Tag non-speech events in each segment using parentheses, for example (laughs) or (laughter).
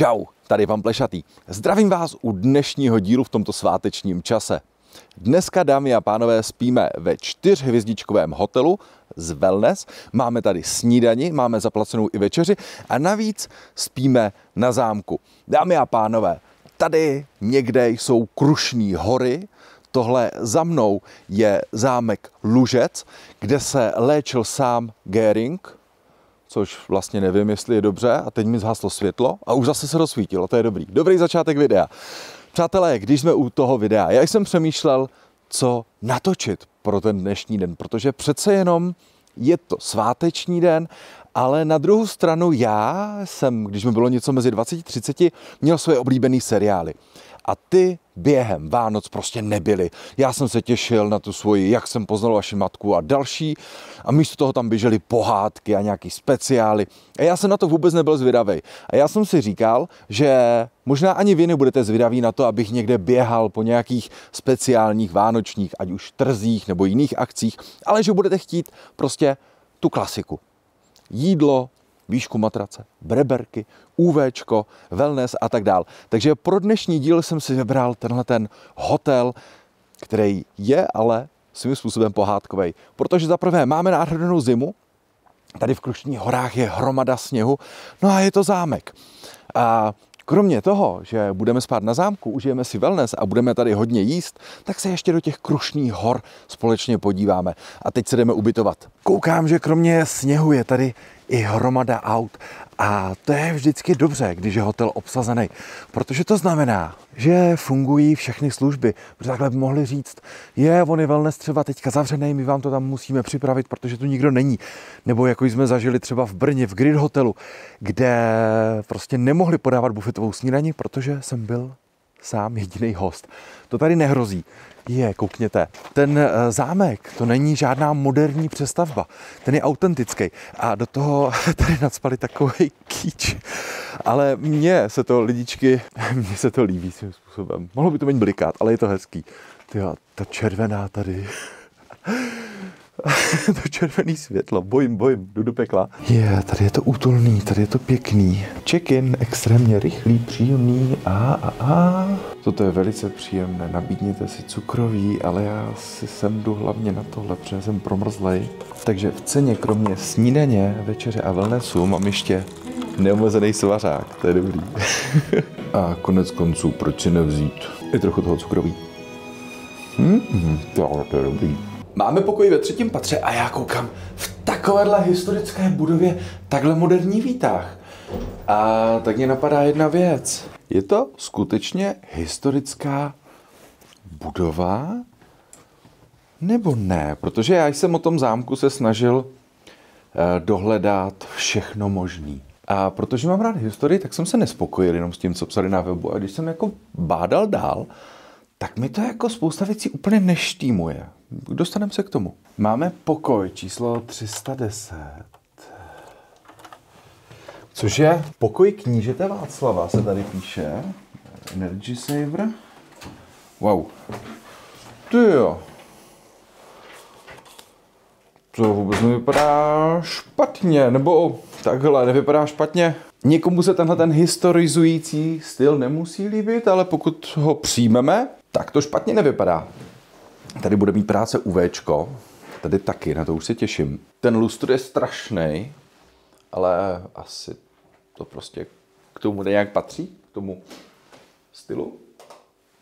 Čau, tady vám Plešatý. Zdravím vás u dnešního dílu v tomto svátečním čase. Dneska, dámy a pánové, spíme ve čtyřhvězdičkovém hotelu z Wellness. Máme tady snídani, máme zaplacenou i večeři a navíc spíme na zámku. Dámy a pánové, tady někde jsou Krušní hory, Tohle za mnou je zámek Lužec, kde se léčil sám Gering, což vlastně nevím, jestli je dobře, a teď mi zhaslo světlo a už zase se rozsvítilo, to je dobrý. Dobrý začátek videa. Přátelé, když jsme u toho videa, já jsem přemýšlel, co natočit pro ten dnešní den, protože přece jenom je to sváteční den, ale na druhou stranu já jsem, když mi bylo něco mezi 20 a 30, měl svoje oblíbené seriály a ty během Vánoc prostě nebyly. Já jsem se těšil na tu svoji, jak jsem poznal vaši matku a další a místo toho tam běžely pohádky a nějaký speciály a já jsem na to vůbec nebyl zvědavý. A já jsem si říkal, že možná ani vy nebudete zvědaví na to, abych někde běhal po nějakých speciálních vánočních, ať už trzích nebo jiných akcích, ale že budete chtít prostě tu klasiku. Jídlo, výšku matrace, breberky, UVčko, wellness a tak dál. Takže pro dnešní díl jsem si vybral tenhle ten hotel, který je ale svým způsobem pohádkový. Protože za prvé máme nádhernou zimu, tady v Krušních horách je hromada sněhu, no a je to zámek. A Kromě toho, že budeme spát na zámku, užijeme si wellness a budeme tady hodně jíst, tak se ještě do těch krušných hor společně podíváme. A teď se jdeme ubytovat. Koukám, že kromě sněhu je tady i hromada aut. A to je vždycky dobře, když je hotel obsazený, protože to znamená, že fungují všechny služby. Protože takhle by mohli říct, je, on je wellness třeba teďka zavřený, my vám to tam musíme připravit, protože tu nikdo není. Nebo jako jsme zažili třeba v Brně, v Grid hotelu, kde prostě nemohli podávat bufetovou snídani, protože jsem byl sám jediný host. To tady nehrozí. Je, koukněte, ten eh, zámek, to není žádná moderní přestavba, ten je autentický a do toho (laughs) tady nadspali takový kýč. Ale mně se to lidičky, (laughs) mně se to líbí svým způsobem. Mohlo by to být blikát, ale je to hezký. Tyjo, ta červená tady. (laughs) (laughs) to červený světlo, bojím, bojím, jdu do pekla. Je, yeah, tady je to útulný, tady je to pěkný. Check-in, extrémně rychlý, příjemný a a a. Toto je velice příjemné, nabídněte si cukroví, ale já si sem jdu hlavně na tohle, protože jsem promrzlej. Takže v ceně kromě snídaně, večeře a wellnessu mám ještě neomezený svařák, to je dobrý. (laughs) a konec konců, proč si nevzít? I trochu toho cukroví. Hmm, to, to je dobrý. Máme pokoj ve třetím patře a já koukám v takovéhle historické budově takhle moderní výtah. A tak mě napadá jedna věc. Je to skutečně historická budova? Nebo ne? Protože já jsem o tom zámku se snažil eh, dohledat všechno možný. A protože mám rád historii, tak jsem se nespokojil jenom s tím, co psali na webu. A když jsem jako bádal dál, tak mi to jako spousta věcí úplně neštýmuje. Dostaneme se k tomu. Máme pokoj číslo 310. Což je pokoj knížete Václava, se tady píše. Energy Saver. Wow. Ty jo. To vůbec nevypadá špatně, nebo takhle, nevypadá špatně. Někomu se tenhle ten historizující styl nemusí líbit, ale pokud ho přijmeme, tak to špatně nevypadá. Tady bude mít práce UVčko, tady taky, na to už se těším. Ten lustr je strašný, ale asi to prostě k tomu nějak patří, k tomu stylu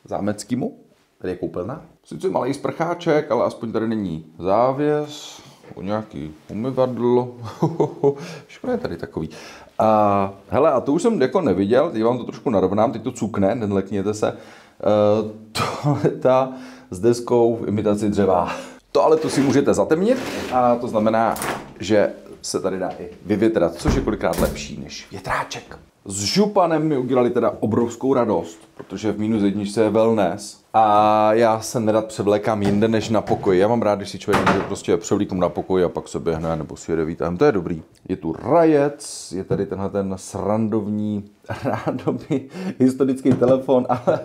zámeckému. Tady je koupelna. Sice malý sprcháček, ale aspoň tady není závěs, o nějaký umyvadlo. (laughs) Všechno je tady takový. A hele, a to už jsem jako neviděl, teď vám to trošku narovnám, teď to cukne, nenlekněte se. Uh, tohle ta s deskou v imitaci dřeva. To ale to si můžete zatemnit a to znamená, že se tady dá i vyvětrat, což je kolikrát lepší než větráček. S županem mi udělali teda obrovskou radost, protože v minus jedničce je wellness a já se nerad převlékám jinde než na pokoji. Já mám rád, když si člověk může prostě převlíknout na pokoji a pak se běhne nebo si jede výtahem. To je dobrý. Je tu rajec, je tady tenhle ten srandovní, (laughs) rádoby historický telefon, ale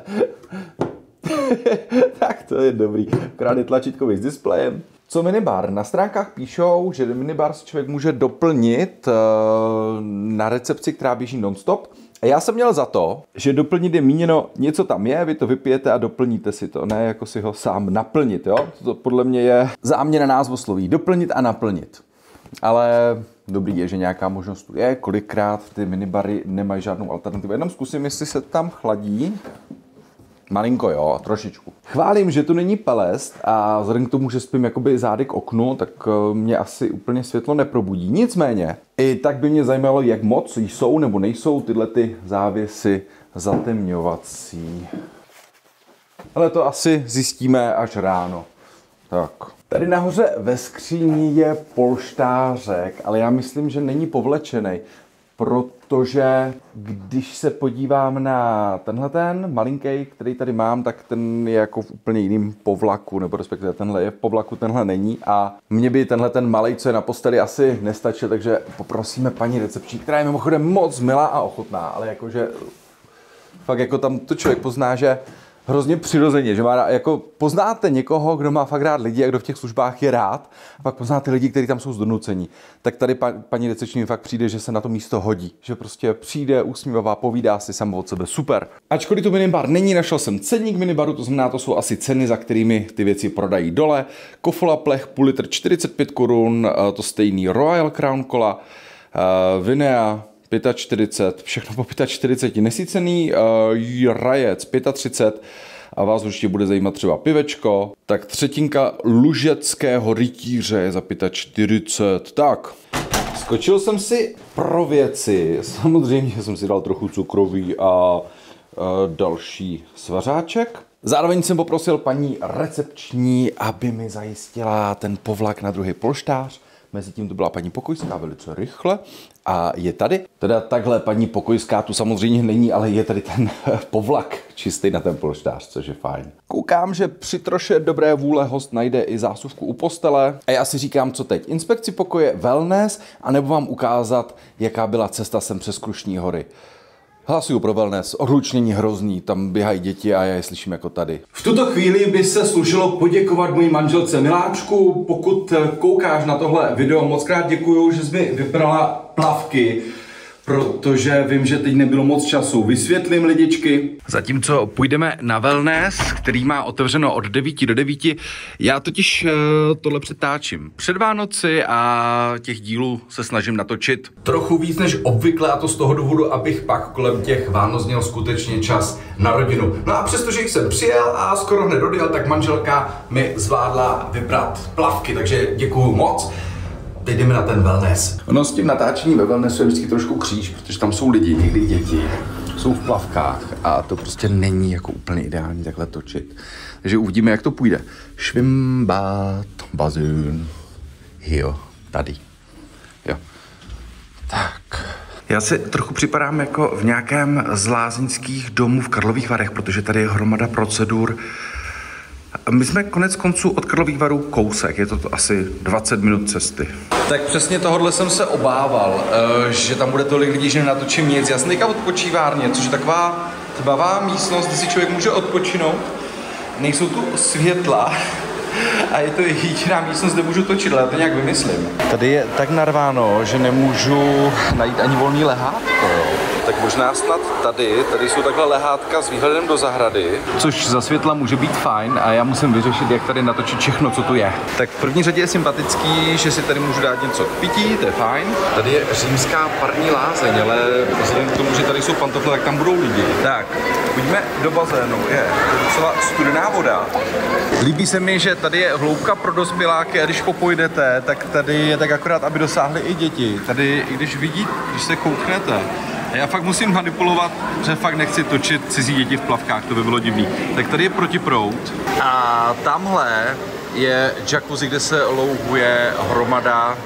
(laughs) tak to je dobrý. Akorát je tlačítkový s displejem. Co minibar? Na stránkách píšou, že minibar si člověk může doplnit uh, na recepci, která běží nonstop A já jsem měl za to, že doplnit je míněno, něco tam je, vy to vypijete a doplníte si to, ne jako si ho sám naplnit, jo? To podle mě je záměna názvosloví, doplnit a naplnit. Ale dobrý je, že nějaká možnost tu je, kolikrát ty minibary nemají žádnou alternativu. Jenom zkusím, jestli se tam chladí. Malinko jo, trošičku. Chválím, že tu není pelest a vzhledem k tomu, že spím jakoby zády k oknu, tak eh, mě asi úplně světlo neprobudí. Nicméně, i tak by mě zajímalo, jak moc jsou nebo nejsou tyhle ty závěsy zatemňovací. Ale to asi zjistíme až ráno. Tak. Tady nahoře ve skříni je polštářek, ale já myslím, že není povlečený protože když se podívám na tenhle ten malinký, který tady mám, tak ten je jako v úplně jiným povlaku, nebo respektive tenhle je v povlaku, tenhle není. A mě by tenhle ten malý, co je na posteli, asi nestačil, takže poprosíme paní recepční, která je mimochodem moc milá a ochotná, ale jakože fakt jako tam to člověk pozná, že hrozně přirozeně, že má, jako poznáte někoho, kdo má fakt rád lidi a kdo v těch službách je rád, a pak poznáte lidi, kteří tam jsou zdonucení. Tak tady pa, paní recepční fakt přijde, že se na to místo hodí, že prostě přijde, usmívavá, povídá si samo od sebe, super. Ačkoliv to minibar není, našel jsem ceník minibaru, to znamená, to jsou asi ceny, za kterými ty věci prodají dole. Kofola plech, půl litr 45 korun, to stejný Royal Crown kola, Vinea 45, všechno po 45, nesycený uh, rajec 35 a vás určitě bude zajímat třeba pivečko, tak třetinka lužeckého rytíře je za 45. Tak, skočil jsem si pro věci, samozřejmě jsem si dal trochu cukroví a, a další svařáček. Zároveň jsem poprosil paní recepční, aby mi zajistila ten povlak na druhý polštář. Mezitím to byla paní Pokojská velice rychle a je tady. Teda takhle paní Pokojská tu samozřejmě není, ale je tady ten (laughs) povlak čistý na ten polštář, což je fajn. Koukám, že při troše dobré vůle host najde i zásuvku u postele. A já si říkám, co teď? Inspekci pokoje wellness, anebo vám ukázat, jaká byla cesta sem přes Krušní hory. Hlasuju pro wellness. Odlučnění hrozný, tam běhají děti a já je slyším jako tady. V tuto chvíli by se slušelo poděkovat mojí manželce Miláčku. Pokud koukáš na tohle video, moc krát děkuju, že jsi mi vybrala plavky protože vím, že teď nebylo moc času. Vysvětlím lidičky. Zatímco půjdeme na wellness, který má otevřeno od 9 do 9, já totiž uh, tohle přetáčím před Vánoci a těch dílů se snažím natočit trochu víc než obvykle a to z toho důvodu, abych pak kolem těch Vánoc měl skutečně čas na rodinu. No a přestože jsem přijel a skoro hned odjel, tak manželka mi zvládla vybrat plavky, takže děkuju moc teď jdeme na ten wellness. Ono s tím natáčením ve wellnessu je vždycky trošku kříž, protože tam jsou lidi, někdy děti, jsou v plavkách a to prostě není jako úplně ideální takhle točit. Takže uvidíme, jak to půjde. Švimbát, bazén, jo, tady. Jo. Tak. Já si trochu připadám jako v nějakém z lázeňských domů v Karlových Varech, protože tady je hromada procedur, my jsme konec konců od Karlových varů kousek, je to asi 20 minut cesty. Tak přesně tohohle jsem se obával, eh, že tam bude tolik lidí, že nenatočím nic. Já jsem teďka odpočívárně, což je taková tmavá místnost, kde si člověk může odpočinout. Nejsou tu světla, a je to jediná místnost, kde můžu točit, ale já to nějak vymyslím. Tady je tak narváno, že nemůžu najít ani volný lehátko. Jo tak možná snad tady, tady jsou takhle lehátka s výhledem do zahrady, což za světla může být fajn a já musím vyřešit, jak tady natočit všechno, co tu je. Tak v první řadě je sympatický, že si tady můžu dát něco k pití, to je fajn. Tady je římská parní lázeň, ale vzhledem k tomu, že tady jsou pantofle, tak tam budou lidi. Tak, pojďme do bazénu, je to docela studená voda. Líbí se mi, že tady je hloubka pro dospěláky a když popojdete, tak tady je tak akorát, aby dosáhly i děti. Tady, i když vidíte, když se kouknete, já fakt musím manipulovat, že fakt nechci točit cizí děti v plavkách, to by bylo divný. Tak tady je protiprout. A tamhle je jacuzzi, kde se louhuje hromada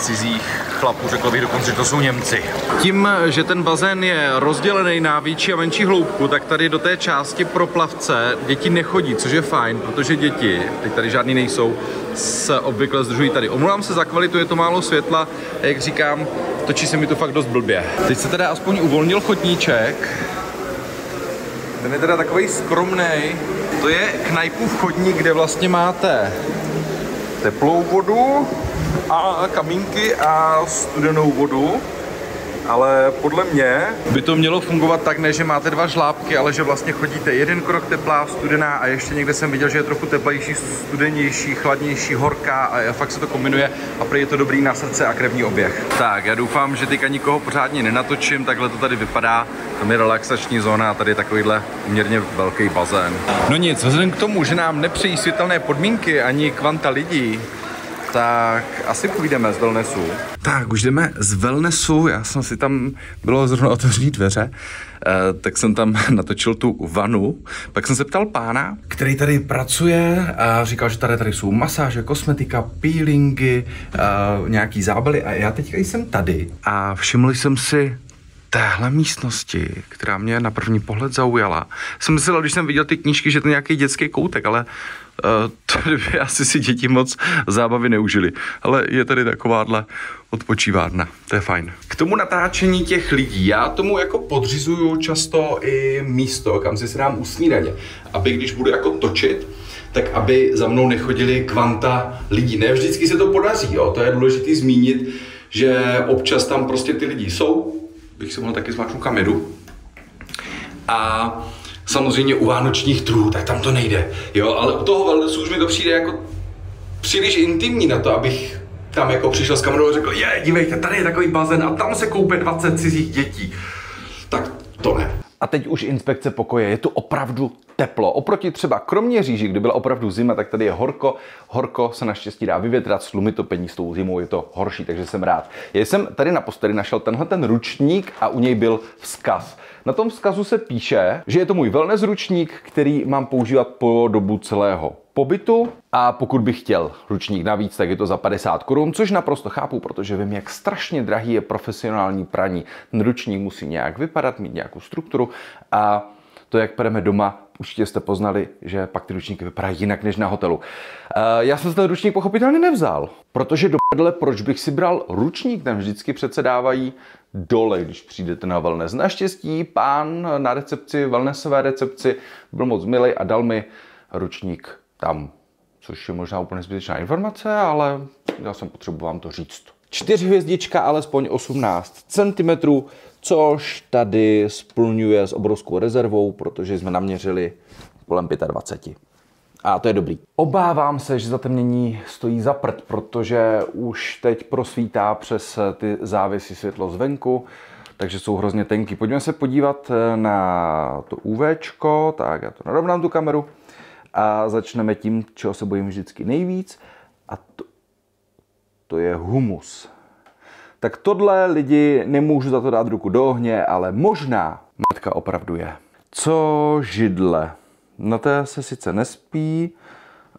cizích chlapů, řekl bych dokonce, že to jsou Němci. Tím, že ten bazén je rozdělený na větší a menší hloubku, tak tady do té části pro plavce děti nechodí, což je fajn, protože děti, teď tady žádný nejsou, se obvykle zdržují tady. Omlouvám se za kvalitu, je to málo světla, a jak říkám, točí se mi to fakt dost blbě. Teď se teda aspoň uvolnil chodníček. Ten je teda takový skromný. To je knajpův chodník, kde vlastně máte teplou vodu a kamínky a studenou vodu. ale podle mě by to mělo fungovat tak, ne, že máte dva žlábky, ale že vlastně chodíte jeden krok teplá, studená a ještě někde jsem viděl, že je trochu teplejší, studenější, chladnější, horká a fakt se to kombinuje a prý je to dobrý na srdce a krevní oběh. Tak, já doufám, že teďka nikoho pořádně nenatočím, takhle to tady vypadá. Tam je relaxační zóna a tady je takovýhle poměrně velký bazén. No nic, vzhledem k tomu, že nám nepřejí světelné podmínky ani kvanta lidí, tak asi půjdeme z wellnessu. Tak, už jdeme z wellnessu, já jsem si tam, bylo zrovna otevřít dveře, eh, tak jsem tam (laughs) natočil tu vanu. Pak jsem se ptal pána, který tady pracuje a říkal, že tady, tady jsou masáže, kosmetika, peelingy, eh, nějaký zábaly a já teďka jsem tady a všiml jsem si téhle místnosti, která mě na první pohled zaujala. Jsem myslel, když jsem viděl ty knížky, že to je nějaký dětský koutek, ale uh, tady (laughs) by asi si děti moc zábavy neužili. Ale je tady takováhle odpočívárna, to je fajn. K tomu natáčení těch lidí, já tomu jako podřizuju často i místo, kam si se dám usnídaně, aby když budu jako točit, tak aby za mnou nechodili kvanta lidí. Ne vždycky se to podaří, jo? to je důležité zmínit, že občas tam prostě ty lidi jsou, bych si mohl taky zmáčknout kameru. A samozřejmě u vánočních trhů, tak tam to nejde. Jo, ale u toho wellnessu už mi to přijde jako příliš intimní na to, abych tam jako přišel s kamerou a řekl, je, dívejte, tady je takový bazén a tam se koupe 20 cizích dětí. Tak to ne. A teď už inspekce pokoje. Je tu opravdu teplo. Oproti třeba Kroměříži, kdy byla opravdu zima, tak tady je horko. Horko se naštěstí dá vyvětrat, slumy topení s tou zimou je to horší, takže jsem rád. Já jsem tady na posteli našel tenhle ten ručník a u něj byl vzkaz. Na tom vzkazu se píše, že je to můj wellness ručník, který mám používat po dobu celého pobytu a pokud bych chtěl ručník navíc, tak je to za 50 korun, což naprosto chápu, protože vím, jak strašně drahý je profesionální praní. Ten ručník musí nějak vypadat, mít nějakou strukturu a to, jak pereme doma, určitě jste poznali, že pak ty ručníky vypadají jinak než na hotelu. Já jsem si ten ručník pochopitelně nevzal, protože do prdele, proč bych si bral ručník, tam vždycky přece dávají dole, když přijdete na wellness. Naštěstí pán na recepci, wellnessové recepci, byl moc milý a dal mi ručník tam, což je možná úplně zbytečná informace, ale já jsem potřeboval vám to říct. Čtyř hvězdička, alespoň 18 cm, což tady splňuje s obrovskou rezervou, protože jsme naměřili kolem 25. A to je dobrý. Obávám se, že zatemnění stojí za prd, protože už teď prosvítá přes ty závěsy světlo zvenku, takže jsou hrozně tenký. Pojďme se podívat na to UV, tak já to narovnám tu kameru a začneme tím, čeho se bojím vždycky nejvíc a to, to je humus. Tak tohle lidi nemůžu za to dát ruku do ohně, ale možná matka opravdu je. Co židle? Na té se sice nespí,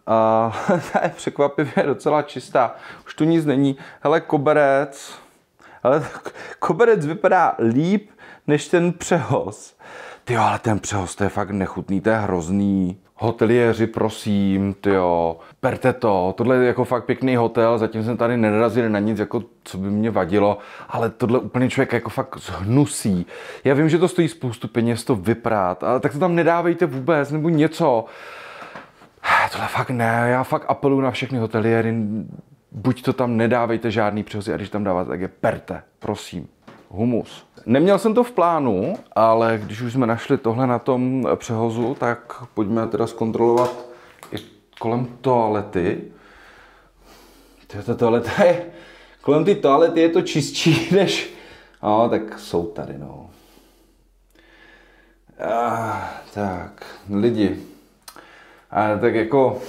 a (laughs) ta je překvapivě docela čistá. Už tu nic není. Hele, koberec. Ale koberec vypadá líp než ten přehoz. Ty ale ten přehoz, to je fakt nechutný, to je hrozný. Hoteliéři, prosím, ty jo, perte to, tohle je jako fakt pěkný hotel, zatím jsem tady nenarazil na nic, jako co by mě vadilo, ale tohle úplně člověk jako fakt zhnusí. Já vím, že to stojí spoustu peněz to vyprát, ale tak to tam nedávejte vůbec, nebo něco. Tohle fakt ne, já fakt apeluji na všechny hoteliéry, buď to tam nedávejte žádný přehozy a když tam dáváte, tak je perte, prosím humus. Neměl jsem to v plánu, ale když už jsme našli tohle na tom přehozu, tak pojďme teda zkontrolovat i kolem toalety. Tyhle toaleta je, kolem ty toalety je to čistší (laughs) než, no tak jsou tady no. Ah, tak, lidi. A, tak jako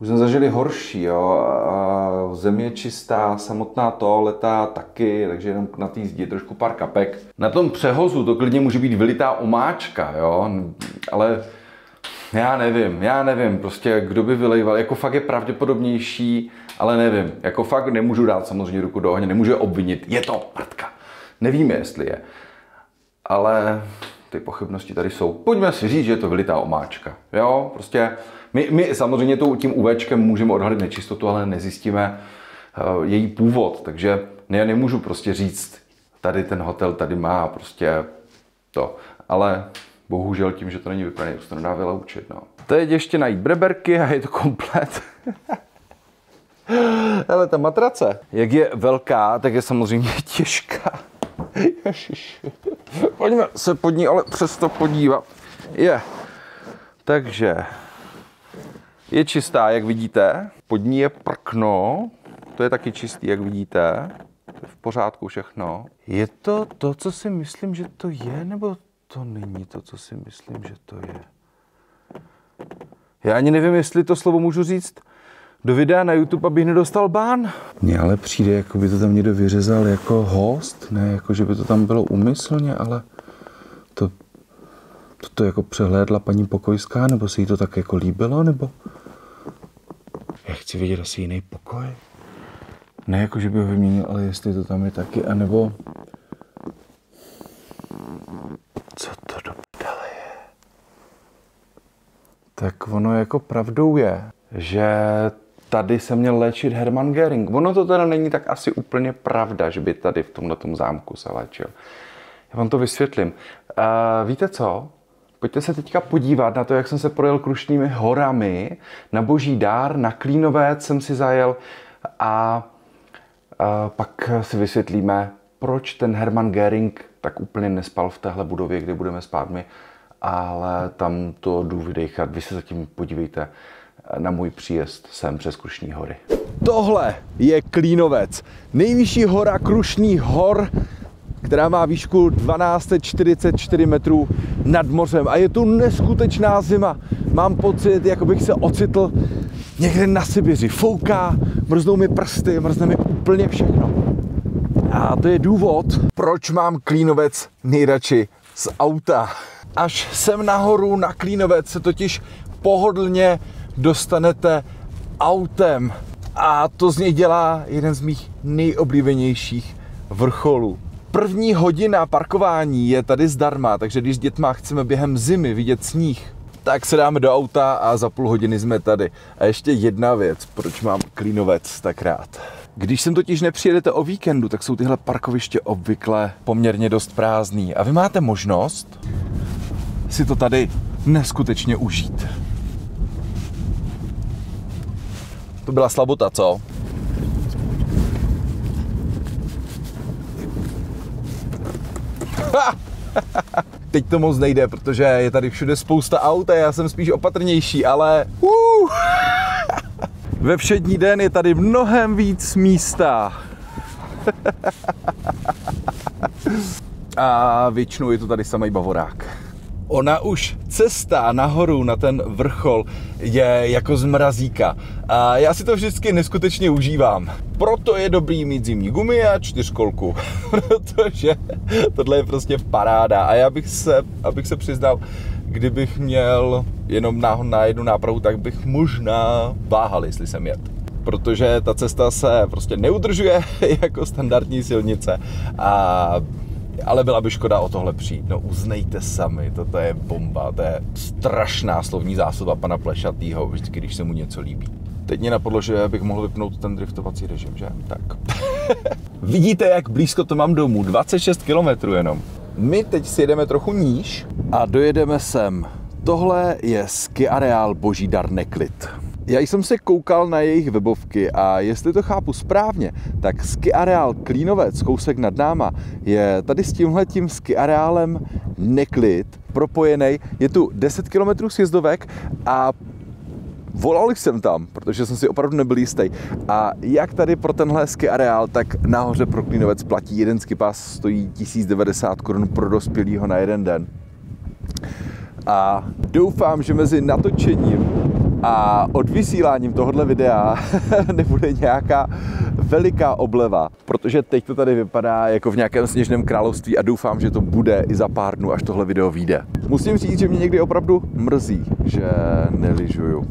už jsme zažili horší, jo. A země čistá, samotná toaleta taky, takže jenom na té zdi trošku pár kapek. Na tom přehozu to klidně může být vylitá omáčka, jo, ale já nevím, já nevím, prostě kdo by vylejval, jako fakt je pravděpodobnější, ale nevím, jako fakt nemůžu dát samozřejmě ruku do ohně, nemůžu je obvinit, je to mrtka. Nevíme, jestli je, ale ty pochybnosti tady jsou. Pojďme si říct, že je to vylitá omáčka, jo, prostě my, my samozřejmě to, tím UVčkem můžeme odhalit nečistotu, ale nezjistíme uh, její původ, takže ne, nemůžu prostě říct, tady ten hotel tady má prostě to. Ale bohužel tím, že to není vyprané, už to nedá vyloučit. No. Teď ještě najít breberky a je to komplet. (laughs) Ale ta matrace, jak je velká, tak je samozřejmě (laughs) těžká. Ježiši. Pojďme se pod ní ale přesto podívat. Je. Takže je čistá, jak vidíte. Pod ní je prkno. To je taky čistý, jak vidíte. To je v pořádku všechno. Je to to, co si myslím, že to je, nebo to není to, co si myslím, že to je? Já ani nevím, jestli to slovo můžu říct do videa na YouTube, abych nedostal bán. Mně ale přijde, jako by to tam někdo vyřezal jako host, ne jako, že by to tam bylo umyslně, ale to, to, to jako přehlédla paní Pokojská, nebo se jí to tak jako líbilo, nebo... Chci vidět asi jiný pokoj. Ne jako, že by ho vyměnil, ale jestli to tam je taky, anebo... Co to do prdele je? Tak ono jako pravdou je, že tady se měl léčit Hermann Göring. Ono to teda není tak asi úplně pravda, že by tady v tomhle zámku se léčil. Já vám to vysvětlím. Uh, víte co? Pojďte se teďka podívat na to, jak jsem se projel Krušnými horami, na Boží dár, na Klínovec jsem si zajel a uh, pak si vysvětlíme, proč ten Hermann Göring tak úplně nespal v téhle budově, kde budeme spát my, ale tam to jdu vydechat. Vy se zatím podívejte na můj příjezd sem přes Krušní hory. Tohle je Klínovec, nejvyšší hora Krušných hor, která má výšku 1244 metrů nad mořem a je tu neskutečná zima. Mám pocit, jako bych se ocitl někde na Sibiři. Fouká, mrznou mi prsty, mrzne mi úplně všechno. A to je důvod, proč mám Klínovec nejradši z auta. Až sem nahoru na Klínovec se totiž pohodlně dostanete autem. A to z něj dělá jeden z mých nejoblíbenějších vrcholů. První hodina parkování je tady zdarma, takže když s dětma chceme během zimy vidět sníh, tak se dáme do auta a za půl hodiny jsme tady. A ještě jedna věc, proč mám Klínovec tak rád. Když sem totiž nepřijedete o víkendu, tak jsou tyhle parkoviště obvykle poměrně dost prázdný. A vy máte možnost si to tady neskutečně užít. To byla slabota, co? (laughs) Teď to moc nejde, protože je tady všude spousta aut a já jsem spíš opatrnější, ale uh, (laughs) ve všední den je tady mnohem víc místa. (laughs) a většinou je to tady samý bavorák ona už cesta nahoru na ten vrchol je jako z mrazíka. A já si to vždycky neskutečně užívám. Proto je dobrý mít zimní gumy a čtyřkolku. (laughs) Protože tohle je prostě paráda. A já bych se, abych se přiznal, kdybych měl jenom na, na jednu nápravu, tak bych možná váhal, jestli jsem jet protože ta cesta se prostě neudržuje (laughs) jako standardní silnice a ale byla by škoda o tohle přijít. No uznejte sami, toto je bomba, to je strašná slovní zásoba pana Plešatýho, vždycky, když se mu něco líbí. Teď mě napadlo, že bych mohl vypnout ten driftovací režim, že? Tak. (laughs) Vidíte, jak blízko to mám domů, 26 km jenom. My teď si jedeme trochu níž a dojedeme sem. Tohle je ski areál Boží dar Neklid. Já jsem se koukal na jejich webovky a jestli to chápu správně, tak ski areál Klínovec, kousek nad náma, je tady s tímhletím ski areálem Neklid propojený. Je tu 10 km sjezdovek a Volal jsem tam, protože jsem si opravdu nebyl jistý. A jak tady pro tenhle ski areál, tak nahoře pro Klínovec platí jeden ski pas, stojí 1090 korun pro dospělýho na jeden den. A doufám, že mezi natočením a odvysíláním tohohle videa (laughs) nebude nějaká veliká obleva, protože teď to tady vypadá jako v nějakém sněžném království a doufám, že to bude i za pár dnů, až tohle video vyjde. Musím říct, že mě někdy opravdu mrzí, že neližuju.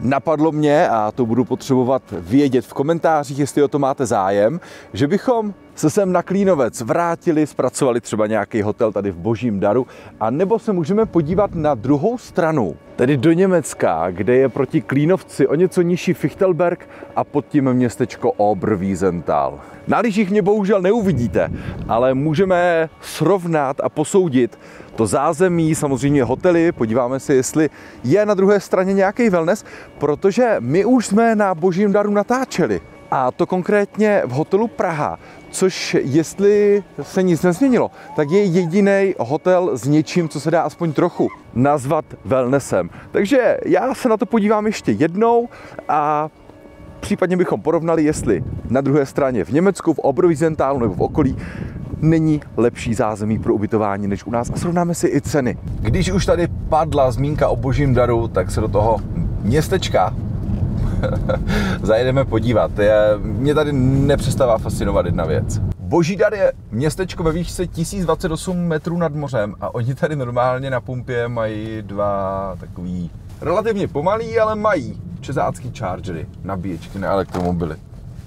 Napadlo mě, a to budu potřebovat vědět v komentářích, jestli o to máte zájem, že bychom se sem na Klínovec vrátili, zpracovali třeba nějaký hotel tady v Božím daru, a nebo se můžeme podívat na druhou stranu, tedy do Německa, kde je proti Klínovci o něco nižší Fichtelberg a pod tím městečko Oberwiesenthal. Na lyžích mě bohužel neuvidíte, ale můžeme srovnat a posoudit to zázemí, samozřejmě hotely, podíváme se, jestli je na druhé straně nějaký wellness, protože my už jsme na Božím daru natáčeli A to konkrétně v hotelu Praha, což jestli se nic nezměnilo, tak je jediný hotel s něčím, co se dá aspoň trochu nazvat wellnessem. Takže já se na to podívám ještě jednou a případně bychom porovnali, jestli na druhé straně v Německu, v Obrovizentálu nebo v okolí není lepší zázemí pro ubytování než u nás a srovnáme si i ceny. Když už tady padla zmínka o božím daru, tak se do toho městečka (laughs) zajedeme podívat. Je, mě tady nepřestává fascinovat jedna věc. Boží dar je městečko ve výšce 1028 metrů nad mořem a oni tady normálně na pumpě mají dva takový relativně pomalý, ale mají čezácký chargery, nabíječky na elektromobily.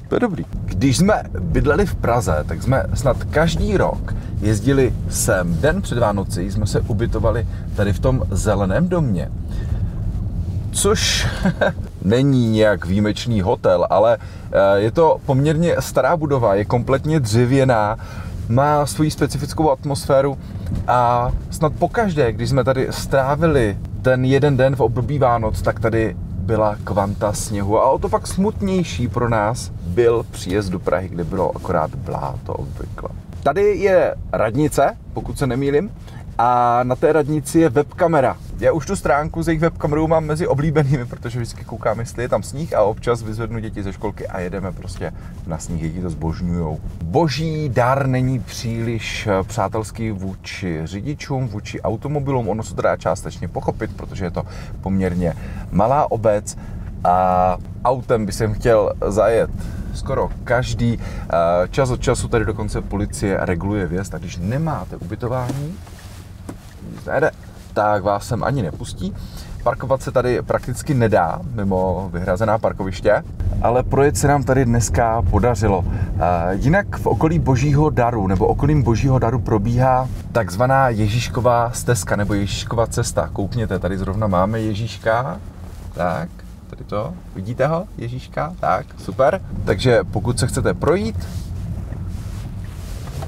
To je dobrý. Když jsme bydleli v Praze, tak jsme snad každý rok jezdili sem. Den před Vánoci jsme se ubytovali tady v tom zeleném domě. Což (laughs) není nějak výjimečný hotel, ale eh, je to poměrně stará budova, je kompletně dřevěná, má svoji specifickou atmosféru a snad pokaždé, když jsme tady strávili ten jeden den v období Vánoc, tak tady byla kvanta sněhu a o to fakt smutnější pro nás byl příjezd do Prahy, kde bylo akorát bláto obvykle. Tady je radnice, pokud se nemýlim, a na té radnici je webkamera. Já už tu stránku z jejich webkamerou mám mezi oblíbenými, protože vždycky koukám, jestli je tam sníh a občas vyzvednu děti ze školky a jedeme prostě na sníh, děti to zbožňujou. Boží dar není příliš eh, přátelský vůči řidičům, vůči automobilům, ono se dá částečně pochopit, protože je to poměrně malá obec a autem by jsem chtěl zajet skoro každý. Eh, čas od času tady dokonce policie reguluje vjezd, tak když nemáte ubytování, nejde, tak vás sem ani nepustí. Parkovat se tady prakticky nedá mimo vyhrazená parkoviště, ale projet se nám tady dneska podařilo. Jinak v okolí Božího daru nebo okolím Božího daru probíhá takzvaná Ježíšková stezka nebo Ježíšková cesta. Koukněte, tady zrovna máme Ježíška. Tak, tady to, vidíte ho, Ježíška? Tak, super. Takže pokud se chcete projít,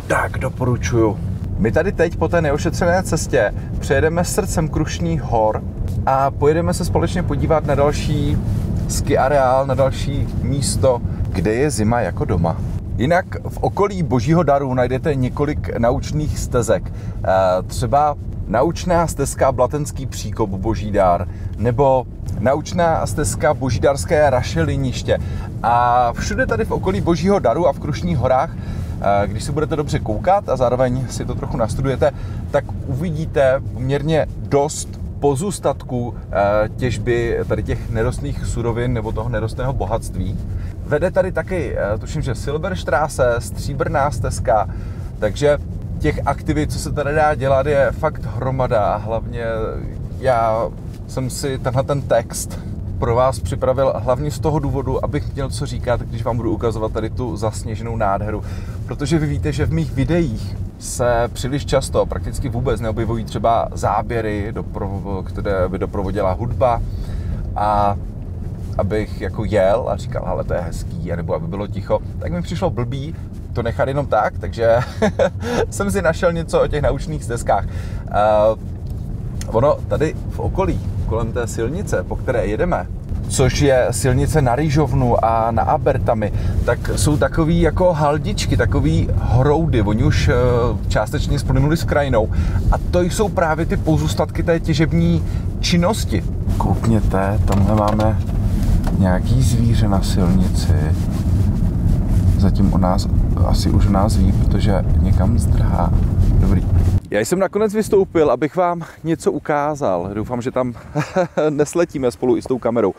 tak doporučuju my tady teď po té neošetřené cestě přejedeme srdcem Krušných hor a pojedeme se společně podívat na další ski areál, na další místo, kde je zima jako doma. Jinak v okolí Božího daru najdete několik naučných stezek. Eh, třeba naučná stezka Blatenský příkop Boží dar, nebo naučná stezka Božídarské rašeliniště. A všude tady v okolí Božího daru a v Krušních horách když se budete dobře koukat a zároveň si to trochu nastudujete, tak uvidíte poměrně dost pozůstatků eh, těžby tady těch nerostných surovin nebo toho nerostného bohatství. Vede tady taky, eh, tuším, že Silberstraße, stříbrná stezka, takže těch aktivit, co se tady dá dělat, je fakt hromada hlavně já jsem si tenhle ten text pro vás připravil hlavně z toho důvodu, abych měl co říkat, když vám budu ukazovat tady tu zasněženou nádheru. Protože vy víte, že v mých videích se příliš často, prakticky vůbec neobjevují třeba záběry, které by doprovodila hudba a abych jako jel a říkal, ale to je hezký, nebo aby bylo ticho, tak mi přišlo blbý to nechat jenom tak, takže (laughs) jsem si našel něco o těch naučných stezkách. Uh, ono tady v okolí kolem té silnice, po které jedeme, což je silnice na Rýžovnu a na Abertami, tak jsou takový jako haldičky, takový hroudy, oni už eh, částečně splynuli s krajinou. A to jsou právě ty pozůstatky té těžební činnosti. Koukněte, tamhle máme nějaký zvíře na silnici. Zatím o nás, asi už nás ví, protože někam zdrhá. Dobrý. Já jsem nakonec vystoupil, abych vám něco ukázal. Doufám, že tam (laughs) nesletíme spolu i s tou kamerou.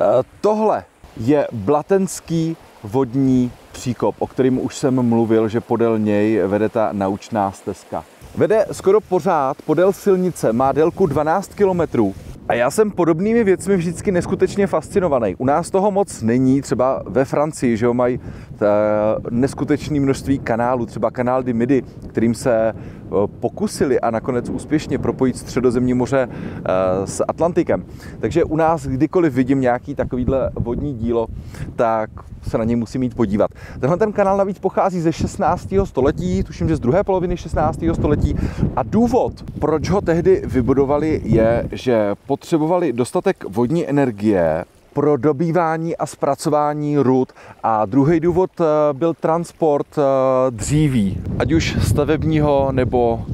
Eh, tohle je Blatenský vodní příkop, o kterém už jsem mluvil, že podél něj vede ta naučná stezka. Vede skoro pořád podél silnice, má délku 12 kilometrů a já jsem podobnými věcmi vždycky neskutečně fascinovaný. U nás toho moc není, třeba ve Francii, že jo, mají eh, neskutečné množství kanálů, třeba kanál Midi, kterým se pokusili a nakonec úspěšně propojit středozemní moře eh, s Atlantikem. Takže u nás, kdykoliv vidím nějaký takovýhle vodní dílo, tak se na něj musím mít podívat. Tenhle ten kanál navíc pochází ze 16. století, tuším, že z druhé poloviny 16. století. A důvod, proč ho tehdy vybudovali, je, že potřebovali dostatek vodní energie pro dobývání a zpracování rud. A druhý důvod eh, byl transport eh, dříví, ať už stavebního nebo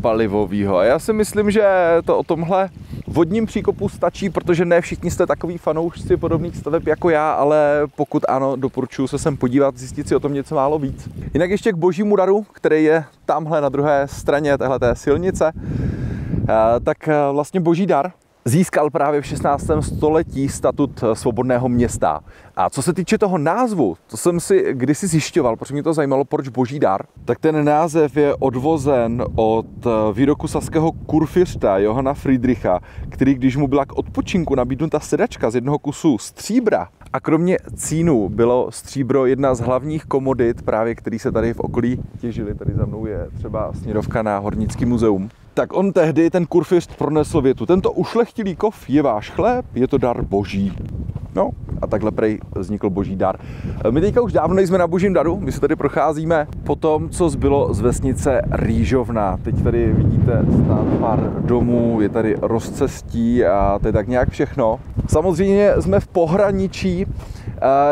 palivového. A já si myslím, že to o tomhle vodním příkopu stačí, protože ne všichni jste takový fanoušci podobných staveb jako já, ale pokud ano, doporučuji se sem podívat, zjistit si o tom něco málo víc. Jinak ještě k božímu daru, který je tamhle na druhé straně téhle silnice, eh, tak vlastně boží dar získal právě v 16. století statut svobodného města. A co se týče toho názvu, to jsem si kdysi zjišťoval, protože mě to zajímalo, proč boží dar, tak ten název je odvozen od výroku saského kurfiřta Johana Friedricha, který, když mu byla k odpočinku nabídnuta sedačka z jednoho kusu stříbra, a kromě cínu bylo stříbro jedna z hlavních komodit, právě který se tady v okolí těžili. Tady za mnou je třeba směrovka na Hornický muzeum tak on tehdy, ten kurfist, pronesl větu. Tento ušlechtilý kov je váš chléb, je to dar boží. No a takhle prej vznikl boží dar. My teďka už dávno nejsme na božím daru, my se tady procházíme po tom, co zbylo z vesnice Rýžovna. Teď tady vidíte stát pár domů, je tady rozcestí a to je tak nějak všechno. Samozřejmě jsme v pohraničí,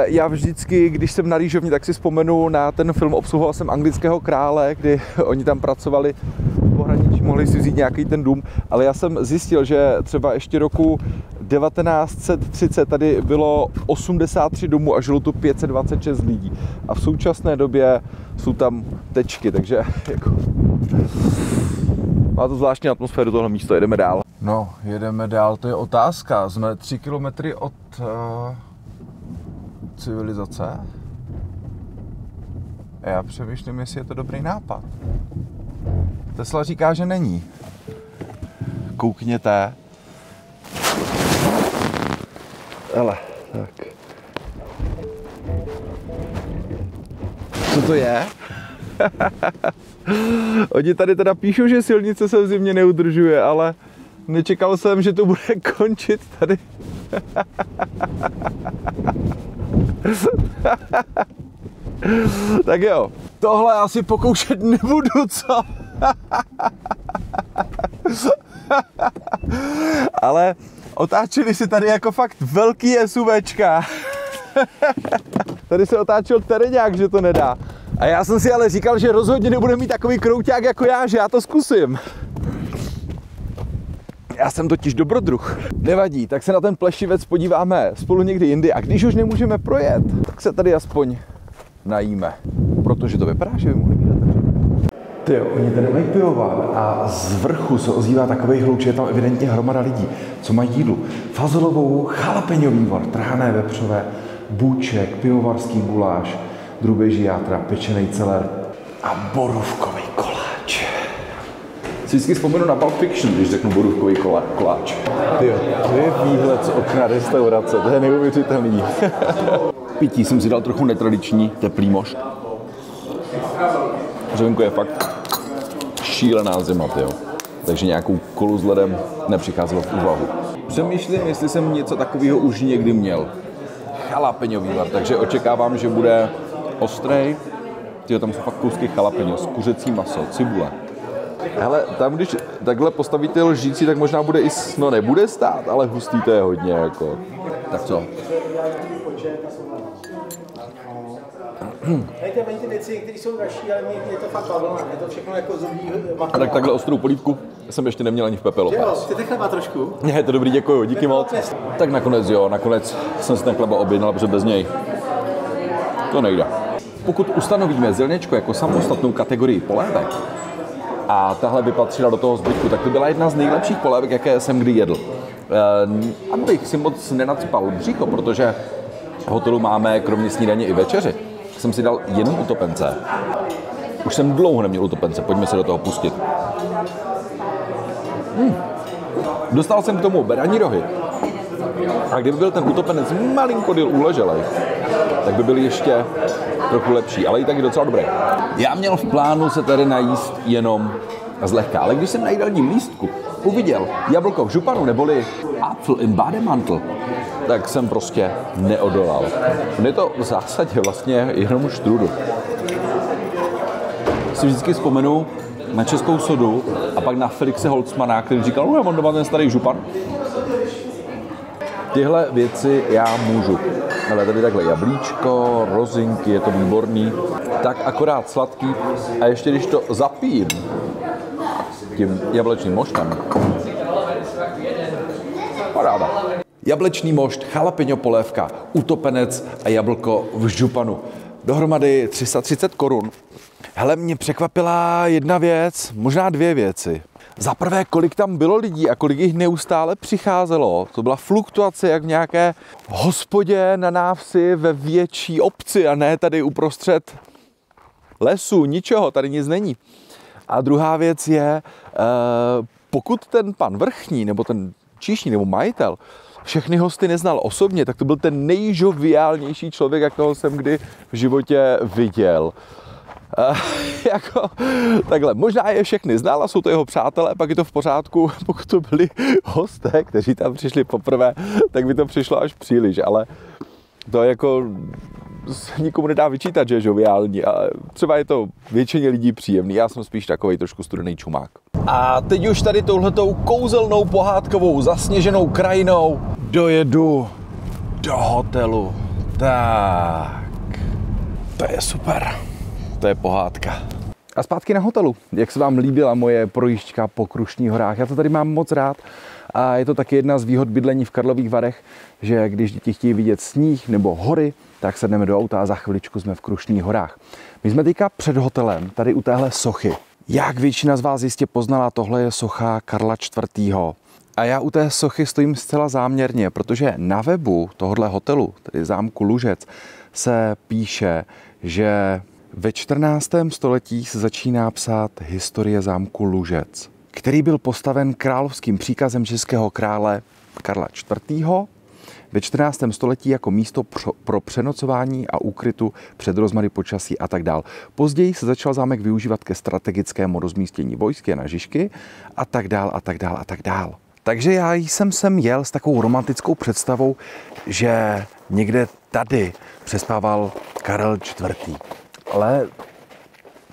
já vždycky, když jsem na Rýžovně, tak si vzpomenu na ten film, obsluhoval jsem anglického krále, kdy (laughs) oni tam pracovali v pohraničí, mohli si vzít nějaký ten dům, ale já jsem zjistil, že třeba ještě roku 1930 tady bylo 83 domů a žilo tu 526 lidí. A v současné době jsou tam tečky, takže (laughs) jako... Má to zvláštní atmosféru tohle místo, jedeme dál. No, jedeme dál, to je otázka. Jsme 3 kilometry od uh, civilizace. A já přemýšlím, jestli je to dobrý nápad. Tesla říká, že není. Koukněte. Hele, tak. Co to je? (laughs) Oni tady teda píšou, že silnice se v zimě neudržuje, ale nečekal jsem, že to bude (laughs) končit tady. (laughs) tak jo, tohle asi pokoušet nebudu, co? (laughs) Ale otáčeli si tady jako fakt velký SUVčka. (laughs) tady se otáčel tereňák, že to nedá. A já jsem si ale říkal, že rozhodně nebude mít takový krouťák jako já, že já to zkusím. Já jsem totiž dobrodruh. Nevadí, tak se na ten plešivec podíváme spolu někdy jindy a když už nemůžeme projet, tak se tady aspoň najíme. Protože to vypadá, že by mohli být ty oni tady mají pivovar a z vrchu se ozývá takový hluč, že je tam evidentně hromada lidí, co mají jídlu. Fazolovou, chalapeňový vor, trhané vepřové, bůček, pivovarský guláš, drůbeží játra, pečený celer a borůvkový koláč. Si vždycky vzpomenu na Pulp Fiction, když řeknu borůvkový koláč. Ty to je výhled z okna restaurace, to je neuvěřitelný. (laughs) Pití jsem si dal trochu netradiční teplý mošt. Řevenku je fakt šílená zima, tyjo. Takže nějakou kolu s ledem nepřicházelo v úvahu. Přemýšlím, jestli jsem něco takového už někdy měl. Chalapeňový var, takže očekávám, že bude ostrý. Tyjo, tam jsou fakt kousky chalapeňo, z kuřecí maso, cibule. Hele, tam když takhle postavíte lžící, tak možná bude i, no nebude stát, ale hustý to je hodně, jako. Tak co? Dejte ty věci, které jsou dražší, ale mě, mě to fakt bavilo. Je to všechno jako zubí A tak takhle ostrou polívku jsem ještě neměl ani v pepelu. Jo, chcete chleba trošku? Ne, je to dobrý, děkuji, díky moc. Tak nakonec jo, nakonec jsem si ten chleba objednal, protože bez něj to nejde. Pokud ustanovíme zelněčko jako samostatnou kategorii polévek, a tahle by patřila do toho zbytku, tak to byla jedna z nejlepších polévek, jaké jsem kdy jedl. E, abych si moc nenacpal břicho, protože v hotelu máme kromě snídaně i večeři, jsem si dal jenom utopence. Už jsem dlouho neměl utopence, pojďme se do toho pustit. Hmm. Dostal jsem k tomu beraní rohy. A kdyby byl ten utopenec malinko díl uleželej, tak by byl ještě trochu lepší, ale i tak je docela dobrý. Já měl v plánu se tady najíst jenom zlehka, ale když jsem na jídelním lístku uviděl jablko v županu neboli Apfel in Bademantel, tak jsem prostě neodolal. On je to v zásadě vlastně jenom štrudu. Si vždycky vzpomenu na českou sodu a pak na Felixe Holzmana, který říkal, já mám doma ten starý župan. Tyhle věci já můžu. Ale tady takhle jablíčko, rozinky, je to výborný. Tak akorát sladký. A ještě když to zapím tím jablečným moštem, paráda. Jablečný mošt, jalapeno polévka, utopenec a jablko v županu. Dohromady 330 korun. Hele, mě překvapila jedna věc, možná dvě věci. Za prvé, kolik tam bylo lidí a kolik jich neustále přicházelo. To byla fluktuace jak v nějaké hospodě na návsi ve větší obci a ne tady uprostřed lesu, ničeho, tady nic není. A druhá věc je, eh, pokud ten pan vrchní, nebo ten číšní, nebo majitel, všechny hosty neznal osobně, tak to byl ten nejžoviálnější člověk, jakého jsem kdy v životě viděl. Uh, (laughs) jako, takhle, možná je všechny znal a jsou to jeho přátelé, pak je to v pořádku, (laughs) pokud to byli hosté, kteří tam přišli poprvé, tak by to přišlo až příliš, ale to jako se nikomu nedá vyčítat, že je žoviální a třeba je to většině lidí příjemný, já jsem spíš takový trošku studený čumák. A teď už tady touhletou kouzelnou pohádkovou zasněženou krajinou dojedu do hotelu. Tak, to je super to je pohádka. A zpátky na hotelu. Jak se vám líbila moje projížďka po Krušních horách? Já to tady mám moc rád. A je to taky jedna z výhod bydlení v Karlových Varech, že když děti chtějí vidět sníh nebo hory, tak sedneme do auta a za chviličku jsme v Krušných horách. My jsme teďka před hotelem, tady u téhle sochy. Jak většina z vás jistě poznala, tohle je socha Karla IV. A já u té sochy stojím zcela záměrně, protože na webu tohohle hotelu, tedy zámku Lužec, se píše, že ve 14. století se začíná psát historie zámku Lužec, který byl postaven královským příkazem českého krále Karla IV. ve 14. století jako místo pro přenocování a úkrytu před rozmary počasí a tak dál. Později se začal zámek využívat ke strategickému rozmístění vojsky na Žižky a tak dál a tak dál a tak dál. Takže já jsem sem jel s takovou romantickou představou, že někde tady přespával Karel IV ale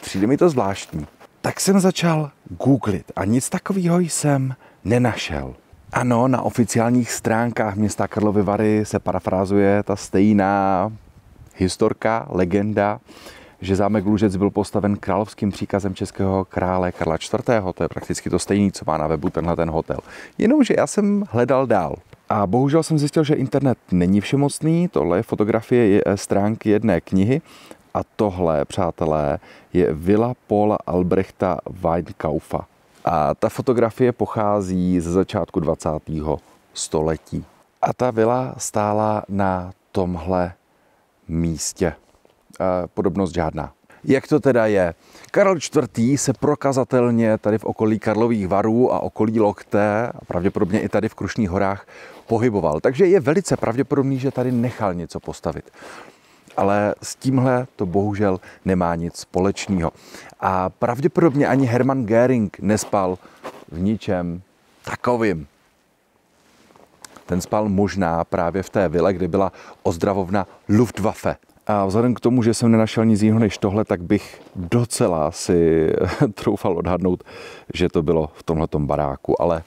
přijde mi to zvláštní. Tak jsem začal googlit a nic takového jsem nenašel. Ano, na oficiálních stránkách města Karlovy Vary se parafrázuje ta stejná historka, legenda, že zámek Lužec byl postaven královským příkazem českého krále Karla IV. To je prakticky to stejné, co má na webu tenhle ten hotel. Jenomže já jsem hledal dál. A bohužel jsem zjistil, že internet není všemocný. Tohle je fotografie stránky jedné knihy a tohle, přátelé, je vila Paula Albrechta Weinkaufa. A ta fotografie pochází ze začátku 20. století. A ta vila stála na tomhle místě. Podobnost žádná. Jak to teda je? Karel IV. se prokazatelně tady v okolí Karlových varů a okolí Lokté a pravděpodobně i tady v Krušných horách pohyboval. Takže je velice pravděpodobný, že tady nechal něco postavit ale s tímhle to bohužel nemá nic společného. A pravděpodobně ani Hermann Göring nespal v ničem takovým. Ten spal možná právě v té vile, kde byla ozdravovna Luftwaffe. A vzhledem k tomu, že jsem nenašel nic jiného než tohle, tak bych docela si (laughs) troufal odhadnout, že to bylo v tomhletom baráku, ale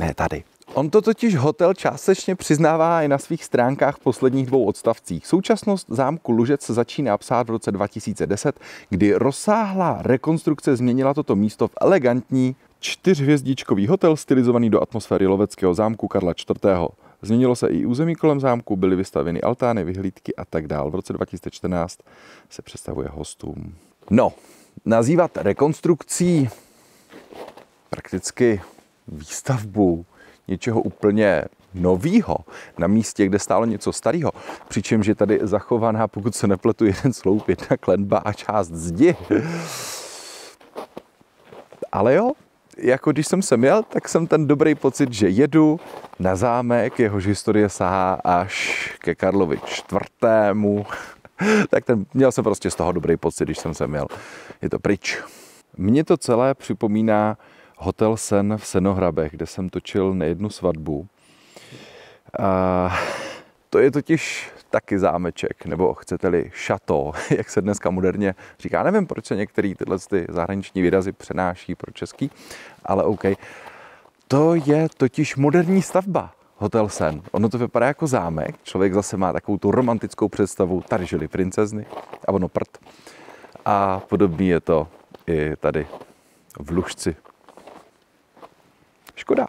ne tady. On to totiž hotel částečně přiznává i na svých stránkách v posledních dvou odstavcích. Současnost zámku Lužec začíná psát v roce 2010, kdy rozsáhlá rekonstrukce změnila toto místo v elegantní čtyřhvězdičkový hotel stylizovaný do atmosféry loveckého zámku Karla IV. Změnilo se i území kolem zámku, byly vystaveny altány, vyhlídky a tak dál. V roce 2014 se představuje hostům. No, nazývat rekonstrukcí prakticky výstavbu něčeho úplně novýho na místě, kde stálo něco starého. Přičemž je tady zachovaná, pokud se nepletu, jeden sloup, jedna klenba a část zdi. Ale jo, jako když jsem sem jel, tak jsem ten dobrý pocit, že jedu na zámek, jehož historie sahá až ke Karlovi čtvrtému. (laughs) tak ten, měl jsem prostě z toho dobrý pocit, když jsem sem jel. Je to pryč. Mně to celé připomíná Hotel Sen v Senohrabech, kde jsem točil nejednu svatbu. A to je totiž taky zámeček, nebo chcete-li šato, (laughs) jak se dneska moderně říká. Nevím, proč se některé tyhle ty zahraniční výrazy přenáší pro český, ale OK. To je totiž moderní stavba. Hotel Sen. Ono to vypadá jako zámek, člověk zase má takovou tu romantickou představu, tady žili princezny a ono prd. A podobný je to i tady v Lužci. Škoda.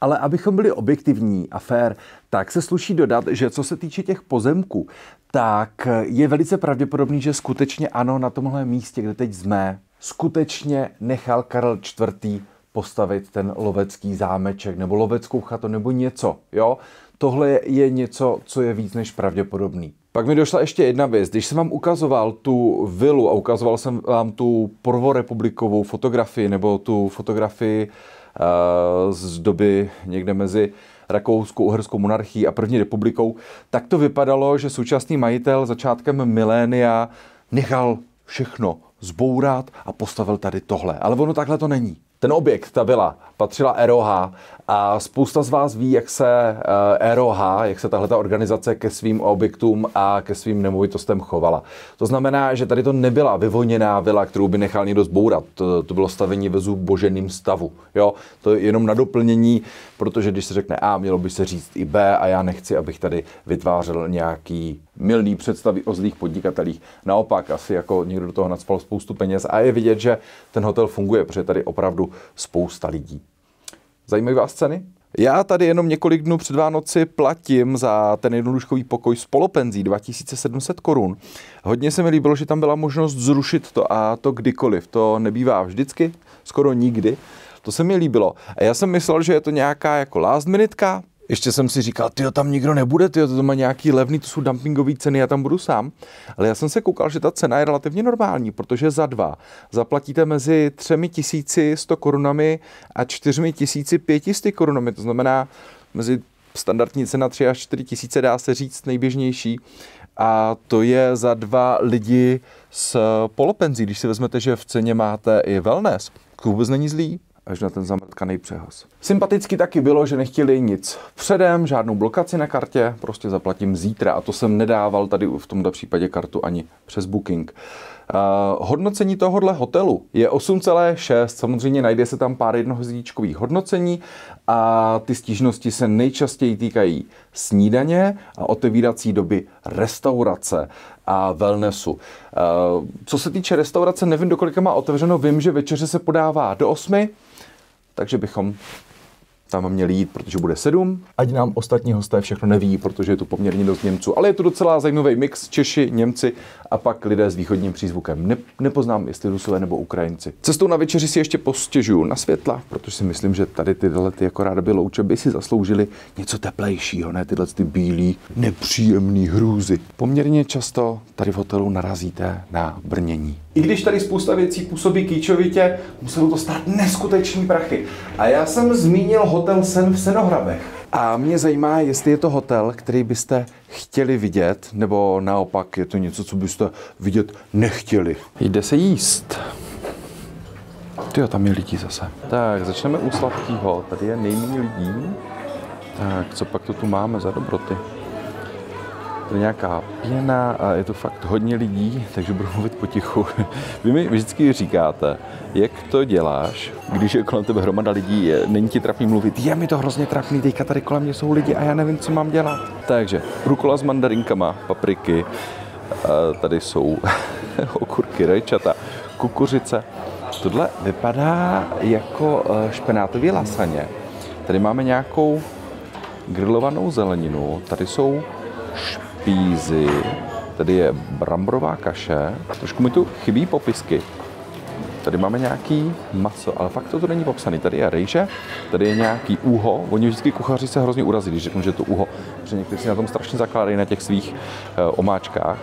Ale abychom byli objektivní a fair, tak se sluší dodat, že co se týče těch pozemků, tak je velice pravděpodobný, že skutečně ano, na tomhle místě, kde teď jsme, skutečně nechal Karel IV. postavit ten lovecký zámeček nebo loveckou chatu nebo něco. Jo? Tohle je něco, co je víc než pravděpodobný. Pak mi došla ještě jedna věc. Když jsem vám ukazoval tu vilu a ukazoval jsem vám tu prvorepublikovou fotografii nebo tu fotografii z doby někde mezi rakouskou uherskou monarchií a první republikou, tak to vypadalo, že současný majitel začátkem milénia nechal všechno zbourat a postavil tady tohle. Ale ono takhle to není. Ten objekt, ta vila, patřila ROH a spousta z vás ví, jak se ROH, eh, jak se tahle organizace ke svým objektům a ke svým nemovitostem chovala. To znamená, že tady to nebyla vyvoněná vila, kterou by nechal někdo zbourat. To, to bylo stavení vezu v boženým stavu. Jo? To je jenom na doplnění, protože když se řekne A, mělo by se říct i B a já nechci, abych tady vytvářel nějaký milný představy o zlých podnikatelích. Naopak, asi jako někdo do toho nadspal spoustu peněz a je vidět, že ten hotel funguje, protože tady opravdu spousta lidí. Zajímají vás ceny? Já tady jenom několik dnů před Vánoci platím za ten jednoduškový pokoj s polopenzí 2700 korun. Hodně se mi líbilo, že tam byla možnost zrušit to a to kdykoliv. To nebývá vždycky, skoro nikdy. To se mi líbilo. A já jsem myslel, že je to nějaká jako last minutka, ještě jsem si říkal, ty tam nikdo nebude, ty to má nějaký levný, to jsou dumpingové ceny, já tam budu sám. Ale já jsem se koukal, že ta cena je relativně normální, protože za dva zaplatíte mezi třemi tisíci korunami a čtyřmi tisíci pětisty korunami. To znamená mezi standardní cena 3 až 4 tisíce dá se říct nejběžnější. A to je za dva lidi s polopenzí. Když si vezmete, že v ceně máte i wellness, vůbec není zlý až na ten zamrtkaný přehaz. Sympaticky taky bylo, že nechtěli nic předem, žádnou blokaci na kartě, prostě zaplatím zítra a to jsem nedával tady v tomto případě kartu ani přes booking. Uh, hodnocení tohohle hotelu je 8,6, samozřejmě najde se tam pár jednohvězdičkových hodnocení a ty stížnosti se nejčastěji týkají snídaně a otevírací doby restaurace a wellnessu. Uh, co se týče restaurace, nevím, do kolika má otevřeno, vím, že večeře se podává do 8, takže bychom tam měli jít, protože bude sedm. Ať nám ostatní hosté všechno neví, protože je tu poměrně dost Němců. Ale je to docela zajímavý mix Češi, Němci a pak lidé s východním přízvukem. Ne, nepoznám, jestli Rusové nebo Ukrajinci. Cestou na večeři si ještě postěžuju na světla, protože si myslím, že tady tyhle ty jako rádoby louče by si zasloužili něco teplejšího, ne tyhle ty bílý, nepříjemný hrůzy. Poměrně často tady v hotelu narazíte na brnění. I když tady spousta věcí působí kýčovitě, muselo to stát neskutečný prachy. A já jsem zmínil hotel Sen v Senohrabech. A mě zajímá, jestli je to hotel, který byste chtěli vidět, nebo naopak je to něco, co byste vidět nechtěli. Jde se jíst. Ty tam je lidí zase. Tak, začneme u sladkýho. Tady je nejméně lidí. Tak, co pak to tu máme za dobroty? To nějaká pěna a je to fakt hodně lidí, takže budu mluvit potichu. (laughs) Vy mi vždycky říkáte, jak to děláš, když je kolem tebe hromada lidí, je, není ti trapný mluvit, je mi to hrozně trapný, teďka tady kolem mě jsou lidi a já nevím, co mám dělat. Takže rukola s mandarinkama, papriky, tady jsou (laughs) okurky, rajčata, kukuřice. Tohle vypadá jako e, špenátový lasaně. Tady máme nějakou grilovanou zeleninu, tady jsou pízy, tady je bramborová kaše, trošku mi tu chybí popisky. Tady máme nějaký maso, ale fakt to tu není popsaný. Tady je rejže, tady je nějaký úho. Oni vždycky kuchaři se hrozně urazí, když řeknu, že to úho, protože někteří si na tom strašně zakládají na těch svých e, omáčkách.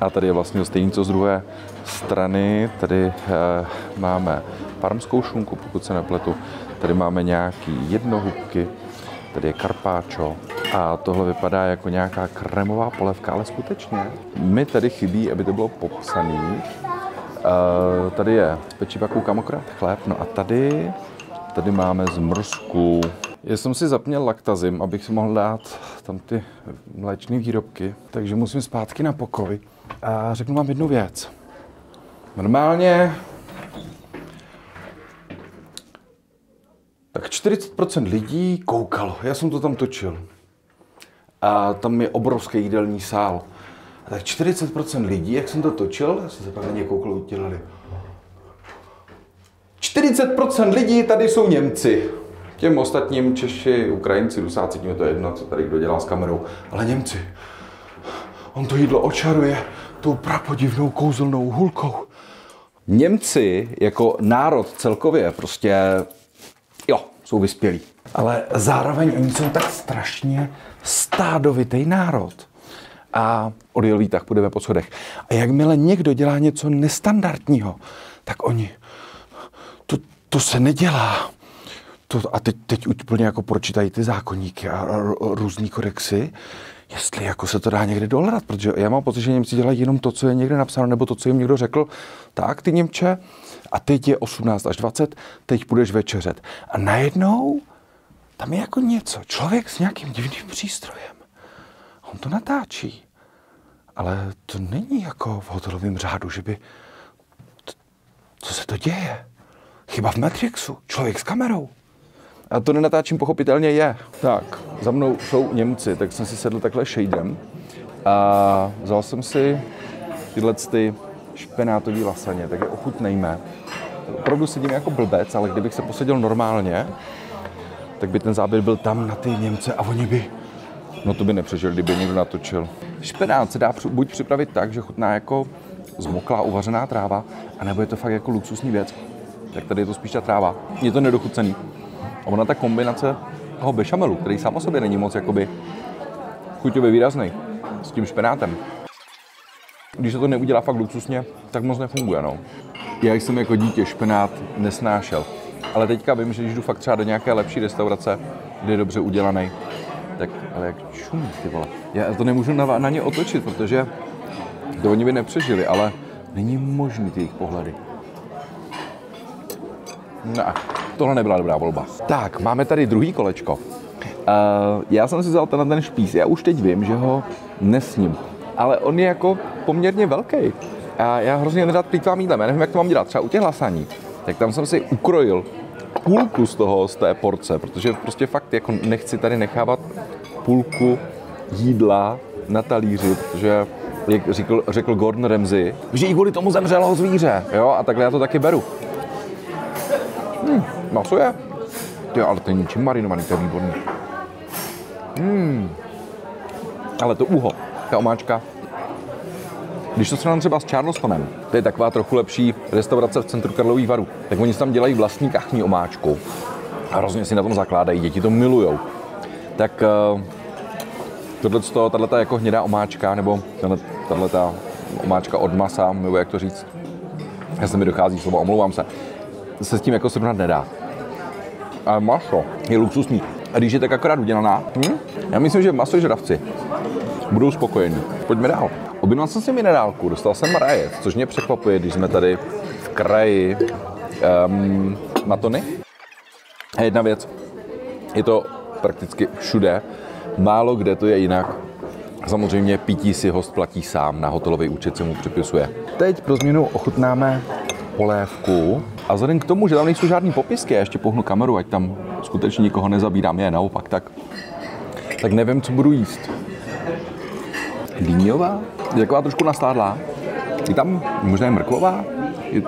A tady je vlastně stejný, co z druhé strany. Tady e, máme parmskou šunku, pokud se nepletu. Tady máme nějaký jednohubky, tady je karpáčo, a tohle vypadá jako nějaká kremová polevka, ale skutečně mi tady chybí, aby to bylo popsané. Uh, tady je z pečiva koukám chléb, no a tady, tady máme zmrzku. Já jsem si zapněl laktazim, abych si mohl dát tam ty mléčné výrobky, takže musím zpátky na pokoj. A řeknu vám jednu věc. Normálně Tak 40% lidí koukalo, já jsem to tam točil. A tam je obrovský jídelní sál. A tak 40% lidí, jak jsem to točil, já jsem se pak na ně koukal, udělali. 40% lidí tady jsou Němci. Těm ostatním Češi, Ukrajinci, Rusáci, tím je to jedno, co tady kdo dělá s kamerou. Ale Němci. On to jídlo očaruje tou prapodivnou kouzelnou hulkou. Němci jako národ celkově prostě, jsou vyspělí. Ale zároveň oni jsou tak strašně stádovitý národ. A odjel výtah, půjdeme po schodech. A jakmile někdo dělá něco nestandardního, tak oni, to, to se nedělá. To, a teď, teď úplně jako pročítají ty zákonníky a, a různý kodexy, jestli jako se to dá někde dohledat, protože já mám pocit, že Němci dělají jenom to, co je někde napsáno, nebo to, co jim někdo řekl. Tak, ty Němče, a teď je 18 až 20, teď budeš večeřet. A najednou tam je jako něco, člověk s nějakým divným přístrojem. On to natáčí. Ale to není jako v hotelovém řádu, že by... Co se to děje? Chyba v Matrixu. Člověk s kamerou. A to nenatáčím pochopitelně je. Tak, za mnou jsou Němci, tak jsem si sedl takhle shaderem a vzal jsem si tyhle ty špenátový lasaně, tak je ochutnejme. Opravdu sedím jako blbec, ale kdybych se posadil normálně, tak by ten záběr byl tam na ty Němce a oni by, no to by nepřežil, kdyby někdo natočil. Špenát se dá buď připravit tak, že chutná jako zmoklá uvařená tráva, anebo je to fakt jako luxusní věc. Tak tady je to spíš ta tráva. Je to nedochucený. A ona ta kombinace toho bešamelu, který sám o sobě není moc jakoby chuťově výrazný, s tím špenátem. Když se to neudělá fakt luxusně, tak moc nefunguje, no. Já jsem jako dítě špenát nesnášel. Ale teďka vím, že když jdu fakt třeba do nějaké lepší restaurace, kde je dobře udělaný, tak ale jak čumí, ty vole. Já to nemůžu na, na ně otočit, protože to oni by nepřežili, ale není možný ty jejich pohledy. No, tohle nebyla dobrá volba. Tak, máme tady druhý kolečko. Uh, já jsem si vzal ten, ten špís, já už teď vím, že ho nesním, ale on je jako poměrně velký. A já hrozně nedat plýtvám jídlem, já nevím, jak to mám dělat, třeba u těch lasaní. Tak tam jsem si ukrojil půlku z toho, z té porce, protože prostě fakt jako nechci tady nechávat půlku jídla na talíři, protože jak řekl, řekl Gordon Ramsay, že jí kvůli tomu zemřelo zvíře, jo, a takhle já to taky beru. Hmm, maso je. Ty, ale to je ničím marinovaný, to je výborný. Hmm. Ale to uho, ta omáčka. Když to srovnám třeba s Charlestonem, to je taková trochu lepší restaurace v centru Karlových varů, tak oni tam dělají vlastní kachní omáčku. A hrozně si na tom zakládají, děti to milujou. Tak uh, tohle, tato jako hnědá omáčka, nebo tahle ta omáčka od masa, nebo jak to říct, já se mi dochází slovo, omlouvám se, se s tím jako srovnat nedá. Ale maso je luxusní. A když je tak akorát udělaná, hm? já myslím, že maso žravci budou spokojení. Pojďme dál. Objednal jsem si minerálku, dostal jsem raje, což mě překvapuje, když jsme tady v kraji um, Matony. A jedna věc, je to prakticky všude, málo kde to je jinak. Samozřejmě pití si host platí sám, na hotelový účet se mu připisuje. Teď pro změnu ochutnáme polévku a vzhledem k tomu, že tam nejsou žádný popisky, já ještě pohnu kameru, ať tam skutečně nikoho nezabírám, je naopak, tak, tak nevím, co budu jíst. Dýňová? Je taková trošku nastádlá. Je tam možná je mrkvová? Je,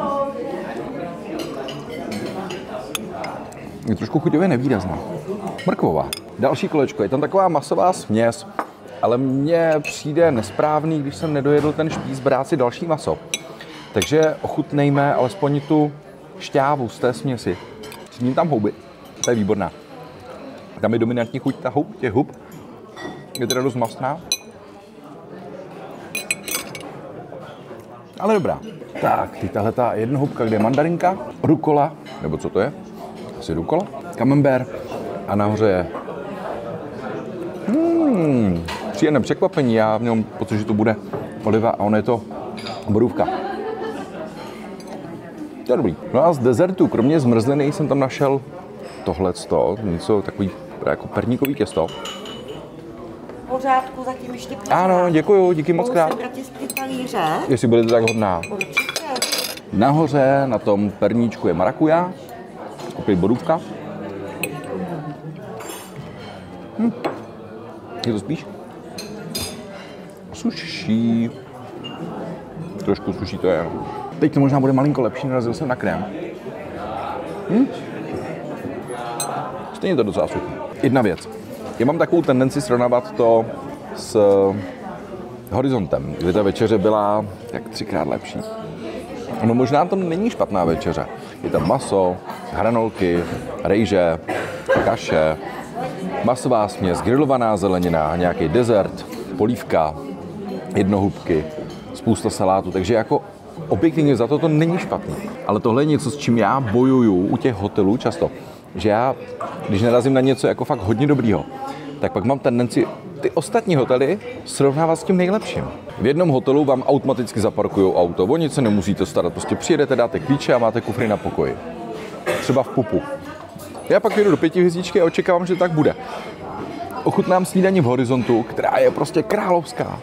je trošku chuťově nevýrazná. Mrkvová. Další kolečko. Je tam taková masová směs, ale mně přijde nesprávný, když jsem nedojedl ten špíz, brát si další maso. Takže ochutnejme alespoň tu šťávu z té směsi. Sním tam houby. To je výborná. Tam je dominantní chuť ta hub, těch hub. Je teda dost masná. Ale dobrá. Tak, ty tahle ta jedna hubka, kde je mandarinka, rukola, nebo co to je? Asi rukola, camembert a nahoře je hmm, příjemné překvapení. Já měl pocit, že to bude oliva a ono je to borůvka. To je dobrý. No a z dezertu, kromě zmrzliny, jsem tam našel tohle, něco takový jako perníkový těsto. Pořádku, zatím ještě pořád. Ano, děkuji, díky moc krát. talíře. Jestli budete tak hodná. Určitě. Nahoře na tom perníčku je marakuja, opět borůvka. Hm. Je to spíš suší. Trošku suší to je. Teď to možná bude malinko lepší, narazil jsem na krém. Hm? Stejně to docela suchý. Jedna věc. Já mám takovou tendenci srovnávat to s horizontem, kdy ta večeře byla jak třikrát lepší. No možná to není špatná večeře. Je tam maso, hranolky, rejže, kaše, masová směs, grilovaná zelenina, nějaký dezert, polívka, jednohubky, spousta salátu, takže jako objektivně za to to není špatný. Ale tohle je něco, s čím já bojuju u těch hotelů často. Že já, když narazím na něco jako fakt hodně dobrýho, tak pak mám tendenci ty ostatní hotely srovnávat s tím nejlepším. V jednom hotelu vám automaticky zaparkují auto, o nic se nemusíte starat, prostě přijedete, dáte klíče a máte kufry na pokoji. Třeba v pupu. Já pak jedu do pěti hvězdičky a očekávám, že tak bude. Ochutnám snídaní v horizontu, která je prostě královská.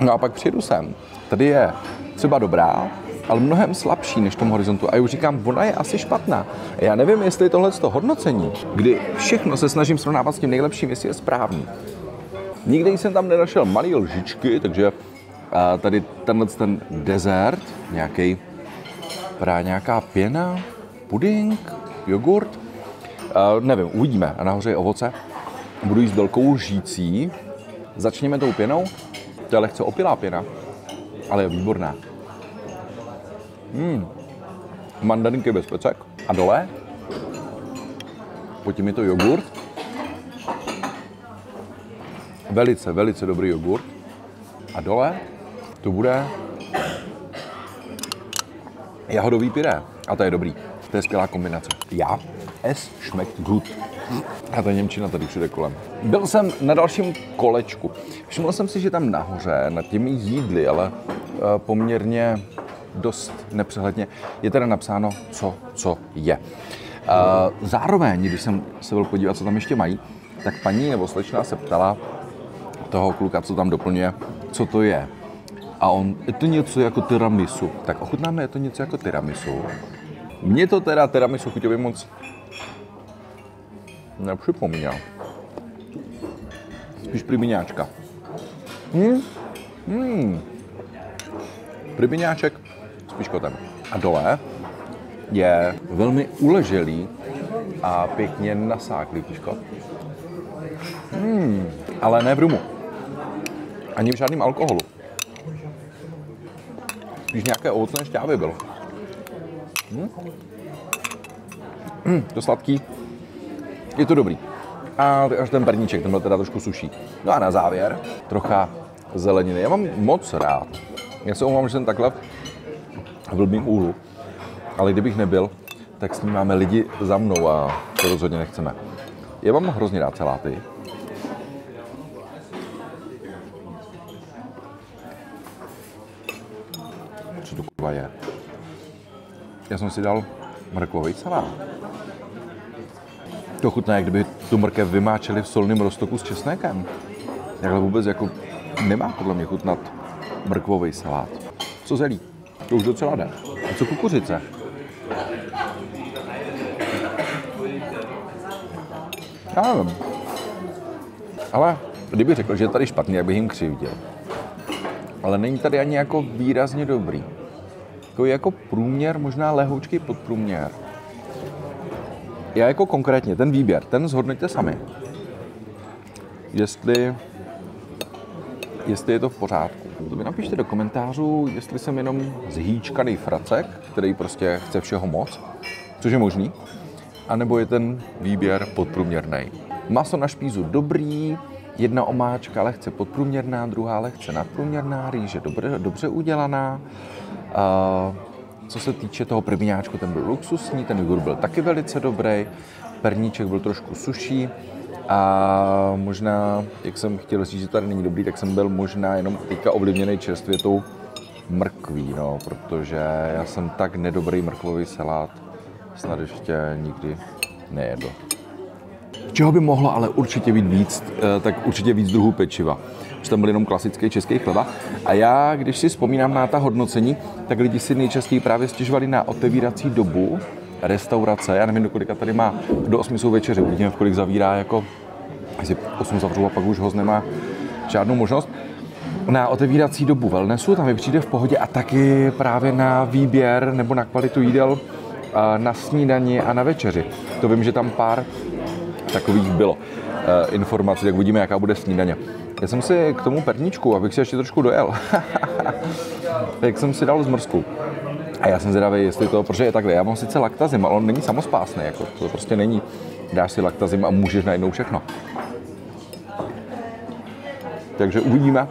No a pak přijedu sem. Tady je třeba dobrá, ale mnohem slabší než v tom horizontu. A já už říkám, ona je asi špatná. Já nevím, jestli tohle to hodnocení, kdy všechno se snažím srovnávat s tím nejlepším, jestli je správný. Nikdy jsem tam nenašel malé lžičky, takže tady tenhle ten dezert, nějaký, právě nějaká pěna, puding, jogurt, a nevím, uvidíme. A nahoře je ovoce. Budu jíst velkou lžící. Začněme tou pěnou. To je lehce opilá pěna, ale je výborná. Hmm. Mandarinky bez pecek. A dole? Potom je to jogurt. Velice, velice dobrý jogurt. A dole to bude jahodový pyré. A to je dobrý. To je skvělá kombinace. Já, es schmeckt gut. A ta Němčina tady všude kolem. Byl jsem na dalším kolečku. Všiml jsem si, že tam nahoře, nad těmi jídly, ale eh, poměrně dost nepřehledně, je teda napsáno, co, co je. Eh, zároveň, když jsem se byl podívat, co tam ještě mají, tak paní nebo slečna se ptala toho kluka, co tam doplňuje, co to je. A on, je to něco jako tiramisu. Tak ochutnáme, je to něco jako tiramisu. Mně to teda tiramisu chuťově moc nepřipomíná. Spíš pribiňáčka. Hmm. Hmm. Pribiňáček s piškotem. A dole je velmi uleželý a pěkně nasáklý piškot. Hmm. Ale ne v rumu. Ani v žádném alkoholu. Spíš nějaké ovocné šťávy bylo. Hmm. Hmm, to sladký. Je to dobrý. A až ten perníček, ten byl teda trošku suší. No a na závěr trocha zeleniny. Já mám moc rád. Já se omlouvám, že jsem takhle v blbým úhlu. Ale kdybych nebyl, tak s ním máme lidi za mnou a to rozhodně nechceme. Já mám hrozně rád saláty. Co to kurva je? Já jsem si dal mrkový salát. To chutná, jak kdyby tu mrkev vymáčeli v solném roztoku s česnekem. Jakhle vůbec jako nemá podle mě chutnat mrkvový salát. Co zelí? To už docela jde. A co kukuřice? Já nevím. Ale kdyby řekl, že je tady špatný, jak bych jim křivdil. Ale není tady ani jako výrazně dobrý. Jako, jako průměr, možná lehoučký podprůměr. Já jako konkrétně, ten výběr, ten zhodnoťte sami. Jestli, jestli je to v pořádku. To mi napište do komentářů, jestli jsem jenom zhýčkaný fracek, který prostě chce všeho moc, což je možný, anebo je ten výběr podprůměrný. Maso na špízu dobrý, jedna omáčka lehce podprůměrná, druhá lehce nadprůměrná, rýže dobře, dobře udělaná. Uh, co se týče toho prvňáčku, ten byl luxusní, ten jogurt byl taky velice dobrý, perníček byl trošku suší a možná, jak jsem chtěl říct, že tady není dobrý, tak jsem byl možná jenom teďka ovlivněný čerstvě tou mrkví, no, protože já jsem tak nedobrý mrkvový salát snad ještě nikdy nejedl. Čeho by mohlo ale určitě být víc, eh, tak určitě víc druhů pečiva. Že tam byl jenom klasický český chleba. A já, když si vzpomínám na ta hodnocení, tak lidi si nejčastěji právě stěžovali na otevírací dobu restaurace. Já nevím, do kolika tady má, do 8 jsou večeře, uvidíme, v kolik zavírá jako asi 8 zavřou a pak už host nemá žádnou možnost. Na otevírací dobu wellnessu tam mi přijde v pohodě a taky právě na výběr nebo na kvalitu jídel na snídani a na večeři. To vím, že tam pár takových bylo eh, informací, tak uvidíme, jaká bude snídaně. Já jsem si k tomu perníčku, abych si ještě trošku dojel, (laughs) jak jsem si dal zmrzku. A já jsem zvědavý, jestli to, protože je takhle, já mám sice laktazim, ale on není samospásný, jako to prostě není. Dáš si laktazim a můžeš najednou všechno. Takže uvidíme,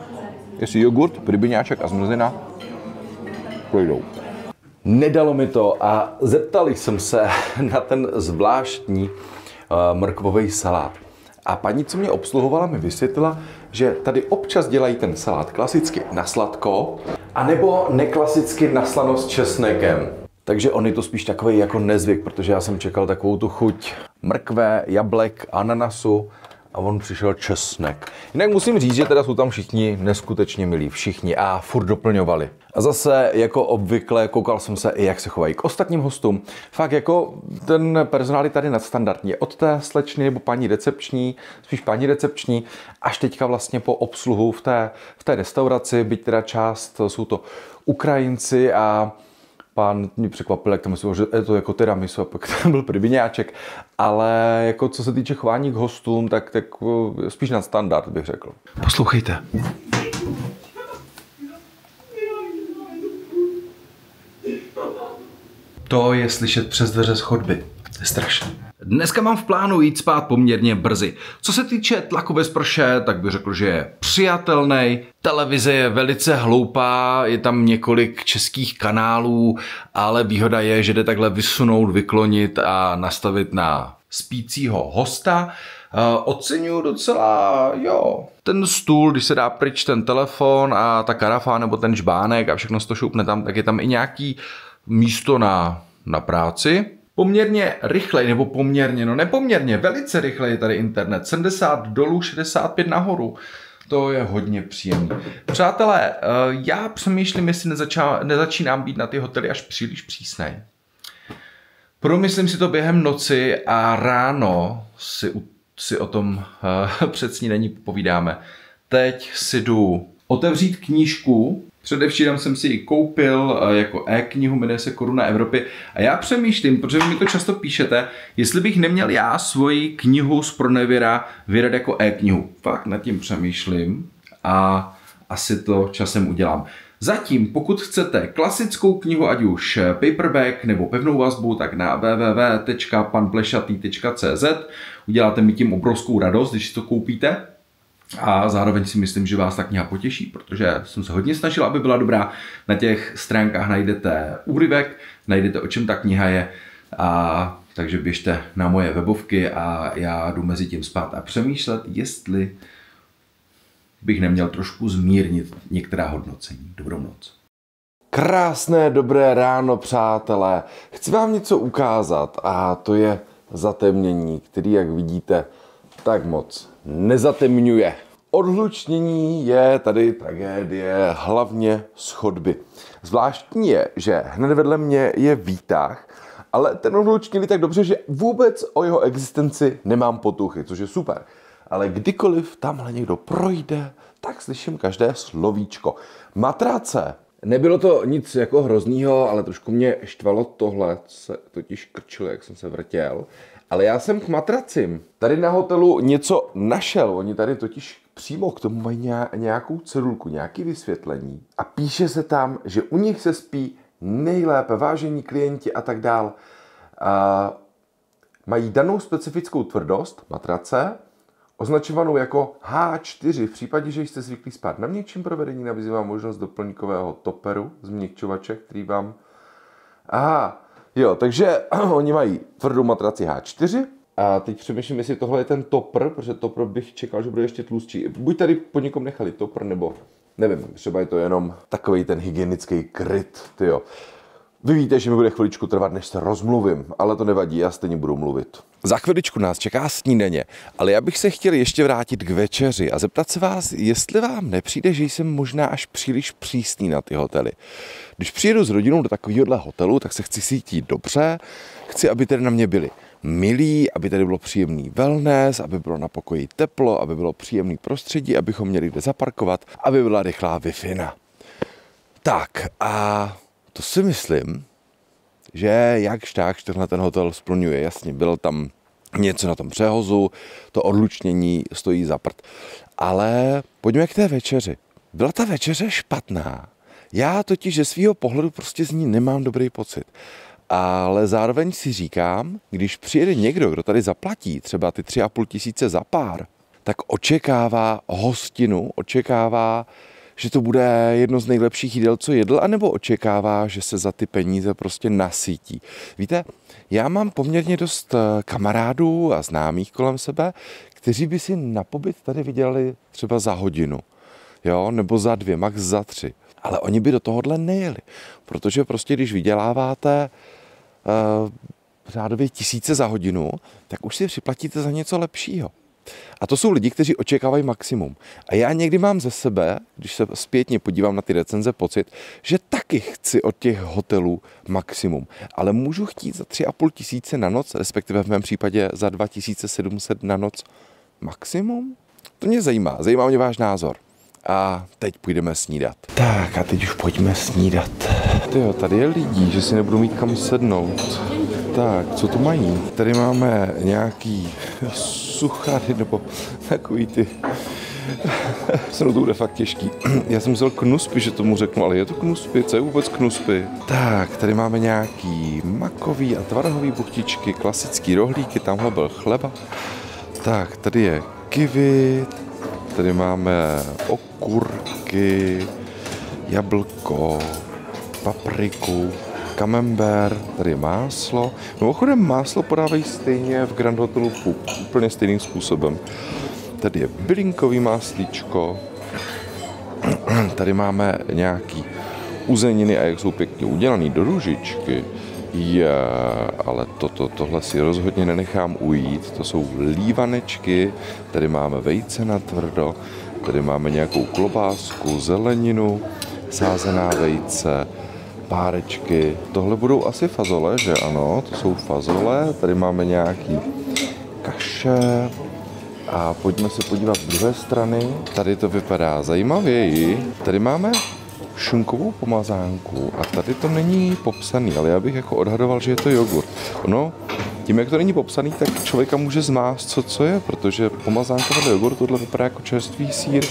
jestli jogurt, rybiňáček a zmrzlina projdou. Nedalo mi to a zeptali jsem se na ten zvláštní uh, mrkvový salát. A paní, co mě obsluhovala, mi vysvětlila, že tady občas dělají ten salát klasicky na sladko, anebo neklasicky na slano s česnekem. Takže on je to spíš takový jako nezvyk, protože já jsem čekal takovou tu chuť mrkve, jablek, ananasu a on přišel česnek. Jinak musím říct, že teda jsou tam všichni neskutečně milí, všichni a furt doplňovali. A zase, jako obvykle, koukal jsem se i, jak se chovají k ostatním hostům. Fakt jako ten personál je tady nadstandardní. Od té slečny nebo paní recepční, spíš paní recepční, až teďka vlastně po obsluhu v té, v té restauraci, byť teda část jsou to Ukrajinci a pán mě překvapil, jak tam myslel, že je to jako tiramisu a pak (laughs) tam byl pribiňáček, ale jako co se týče chování k hostům, tak, tak eh, spíš na standard bych řekl. Poslouchejte. To je slyšet přes dveře z chodby. Je. Dneska mám v plánu jít spát poměrně brzy. Co se týče tlaku ve sprše, tak bych řekl, že je přijatelný. Televize je velice hloupá, je tam několik českých kanálů, ale výhoda je, že jde takhle vysunout, vyklonit a nastavit na spícího hosta. Uh, oceňuji docela, jo, ten stůl, když se dá pryč ten telefon a ta karafa nebo ten žbánek a všechno se to šoupne tam, tak je tam i nějaký místo na, na práci. Poměrně rychle, nebo poměrně, no nepoměrně, velice rychle je tady internet. 70 dolů, 65 nahoru. To je hodně příjemné. Přátelé, eh, já přemýšlím, jestli nezačá, nezačínám být na ty hotely až příliš přísný. Promyslím si to během noci a ráno si, si o tom (laughs) uh, před snídaní povídáme. Teď si jdu otevřít knížku, Předevčírem jsem si ji koupil eh, jako e-knihu, jmenuje se Koruna Evropy. A já přemýšlím, protože mi to často píšete, jestli bych neměl já svoji knihu z Pronevěra vydat jako e-knihu. Fakt nad tím přemýšlím a asi to časem udělám. Zatím, pokud chcete klasickou knihu, ať už paperback nebo pevnou vazbu, tak na www.panplešatý.cz uděláte mi tím obrovskou radost, když to koupíte. A zároveň si myslím, že vás ta kniha potěší, protože jsem se hodně snažil, aby byla dobrá. Na těch stránkách najdete úryvek, najdete o čem ta kniha je. A takže běžte na moje webovky a já jdu mezi tím spát a přemýšlet, jestli bych neměl trošku zmírnit některá hodnocení. Dobrou noc. Krásné dobré ráno, přátelé. Chci vám něco ukázat a to je zatemnění, který, jak vidíte, tak moc nezatemňuje. Odhlučnění je tady tragédie, hlavně z chodby. Zvláštní je, že hned vedle mě je výtah, ale ten odhlučněný tak dobře, že vůbec o jeho existenci nemám potuchy, což je super. Ale kdykoliv tamhle někdo projde, tak slyším každé slovíčko. Matrace. Nebylo to nic jako hroznýho, ale trošku mě štvalo tohle, se totiž krčilo, jak jsem se vrtěl. Ale já jsem k matracím. Tady na hotelu něco našel. Oni tady totiž přímo k tomu mají nějakou cedulku, nějaké vysvětlení. A píše se tam, že u nich se spí nejlépe, vážení klienti a tak dál. Mají danou specifickou tvrdost matrace, označovanou jako H4. V případě, že jste zvyklí spát na měkčím provedení, nabízí vám možnost doplňkového toperu změkčovače, který vám... Aha, Jo, takže (clears throat) oni mají tvrdou matraci H4, a teď přemýšlím, jestli tohle je ten topr, protože topr bych čekal, že bude ještě tlustší. Buď tady po někom nechali topr, nebo nevím, třeba je to jenom takový ten hygienický kryt, tyjo. Vy víte, že mi bude chviličku trvat, než se rozmluvím, ale to nevadí, já stejně budu mluvit. Za chviličku nás čeká snídeně, ale já bych se chtěl ještě vrátit k večeři a zeptat se vás, jestli vám nepřijde, že jsem možná až příliš přísný na ty hotely. Když přijedu s rodinou do takového hotelu, tak se chci cítit dobře, chci, aby tedy na mě byli milí, aby tady bylo příjemný wellness, aby bylo na pokoji teplo, aby bylo příjemný prostředí, abychom měli kde zaparkovat, aby byla rychlá wi Tak a to si myslím, že jakž tak tenhle ten hotel splňuje. Jasně, byl tam něco na tom přehozu, to odlučnění stojí za prd. Ale pojďme k té večeři. Byla ta večeře špatná. Já totiž ze svého pohledu prostě z ní nemám dobrý pocit. Ale zároveň si říkám, když přijede někdo, kdo tady zaplatí třeba ty tři a půl tisíce za pár, tak očekává hostinu, očekává, že to bude jedno z nejlepších jídel, co jedl, anebo očekává, že se za ty peníze prostě nasytí. Víte, já mám poměrně dost eh, kamarádů a známých kolem sebe, kteří by si na pobyt tady vydělali třeba za hodinu, jo, nebo za dvě, max za tři. Ale oni by do tohohle nejeli, protože prostě když vyděláváte uh, řádově tisíce za hodinu, tak už si připlatíte za něco lepšího. A to jsou lidi, kteří očekávají maximum. A já někdy mám ze sebe, když se zpětně podívám na ty recenze, pocit, že taky chci od těch hotelů maximum. Ale můžu chtít za 3,5 tisíce na noc, respektive v mém případě za 2700 na noc maximum? To mě zajímá, zajímá mě váš názor. A teď půjdeme snídat. Tak a teď už pojďme snídat. Tyjo, tady je lidí, že si nebudu mít kam sednout. Tak, co tu mají? Tady máme nějaký suchary nebo takový ty se to bude fakt těžký. Já jsem vzal knuspy, že tomu řeknu, ale je to knuspy, co je vůbec knuspy? Tak, tady máme nějaký makový a tvarohový buchtičky, klasický rohlíky, tamhle byl chleba. Tak, tady je kiwi, tady máme okurky, jablko, papriku, kamember, tady máslo. Mimochodem máslo podávají stejně v Grand Hotelu úplně stejným způsobem. Tady je bylinkový máslíčko, tady máme nějaký uzeniny a jak jsou pěkně udělaný do růžičky. Je, ale toto, tohle si rozhodně nenechám ujít. To jsou lívanečky, tady máme vejce na tvrdo, tady máme nějakou klobásku, zeleninu, sázená vejce, párečky. Tohle budou asi fazole, že ano, to jsou fazole. Tady máme nějaký kaše. A pojďme se podívat z druhé strany. Tady to vypadá zajímavěji. Tady máme šunkovou pomazánku a tady to není popsaný, ale já bych jako odhadoval, že je to jogurt. No, tím, jak to není popsaný, tak člověka může zmást, co co je, protože pomazánka vedle jogurt, tohle vypadá jako čerstvý sír,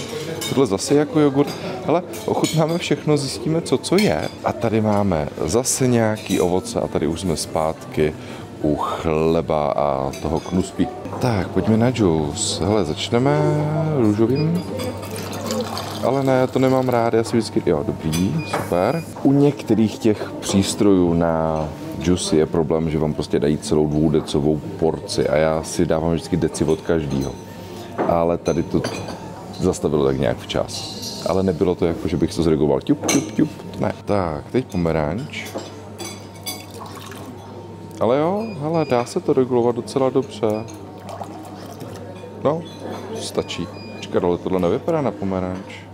tohle zase jako jogurt. Ale ochutnáme všechno, zjistíme, co co je. A tady máme zase nějaký ovoce a tady už jsme zpátky u chleba a toho knuspí. Tak, pojďme na juice. Hele, začneme růžovým ale ne, to nemám rád, já si vždycky, jo, dobrý, super. U některých těch přístrojů na juicy je problém, že vám prostě dají celou dvoudecovou porci a já si dávám vždycky deci od každého. Ale tady to zastavilo tak nějak včas. Ale nebylo to jako, že bych to zregoval ťup, ťup, ťup, ne. Tak, teď pomeranč. Ale jo, hele, dá se to regulovat docela dobře. No, stačí. Počkat, ale tohle nevypadá na pomeranč.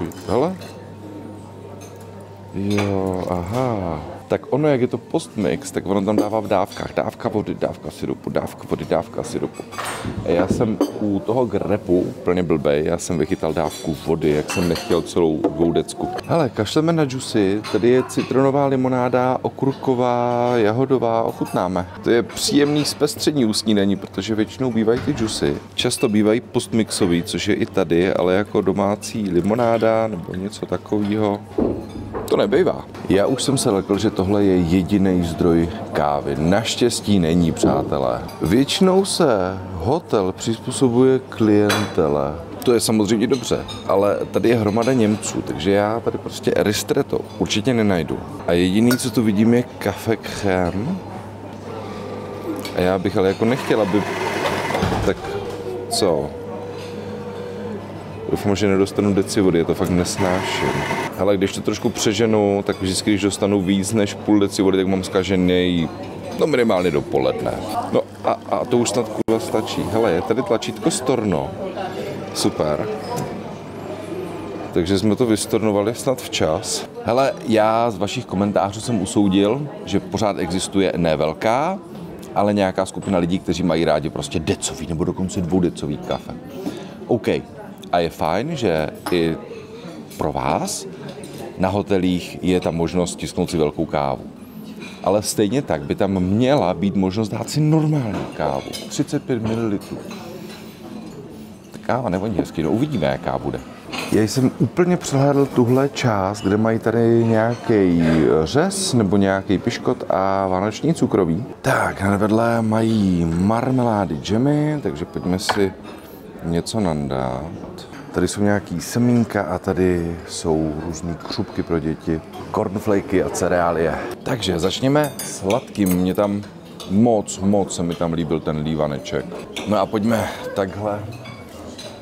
Hele. Jo, aha tak ono, jak je to postmix, tak ono tam dává v dávkách. Dávka vody, dávka syrupu, dávka vody, dávka syrupu. A já jsem u toho grepu úplně blbej, já jsem vychytal dávku vody, jak jsem nechtěl celou dvoudecku. Hele, kašleme na džusy, tady je citronová limonáda, okurková, jahodová, ochutnáme. To je příjemný zpestření usnídení, protože většinou bývají ty džusy. Často bývají postmixový, což je i tady, ale jako domácí limonáda nebo něco takového to nebývá. Já už jsem se lekl, že tohle je jediný zdroj kávy. Naštěstí není, přátelé. Většinou se hotel přizpůsobuje klientele. To je samozřejmě dobře, ale tady je hromada Němců, takže já tady prostě ristretto určitě nenajdu. A jediný, co tu vidím, je kafe krém. A já bych ale jako nechtěl, aby... Tak co? Doufám, že nedostanu deci vody, je to fakt nesnáším. Ale když to trošku přeženu, tak vždycky, když dostanu víc než půl deci vody, tak mám zkažený no minimálně dopoledne. No a, a to už snad kurva stačí. Hele, je tady tlačítko Storno. Super. takže jsme to vystornovali snad včas. Hele, já z vašich komentářů jsem usoudil, že pořád existuje ne velká, ale nějaká skupina lidí, kteří mají rádi prostě decový nebo dokonce dvoudecový kafe. OK. A je fajn, že i pro vás na hotelích je ta možnost tisknout si velkou kávu. Ale stejně tak by tam měla být možnost dát si normální kávu. 35 ml. Káva nevoní hezky, no uvidíme, jaká bude. Já jsem úplně přehlédl tuhle část, kde mají tady nějaký řez nebo nějaký piškot a vánoční cukroví. Tak, vedle mají marmelády džemy, takže pojďme si něco nandat. Tady jsou nějaký semínka a tady jsou různé křupky pro děti, cornflakey a cereálie. Takže začněme sladkým. Mě tam moc, moc se mi tam líbil ten lívaneček. No a pojďme takhle,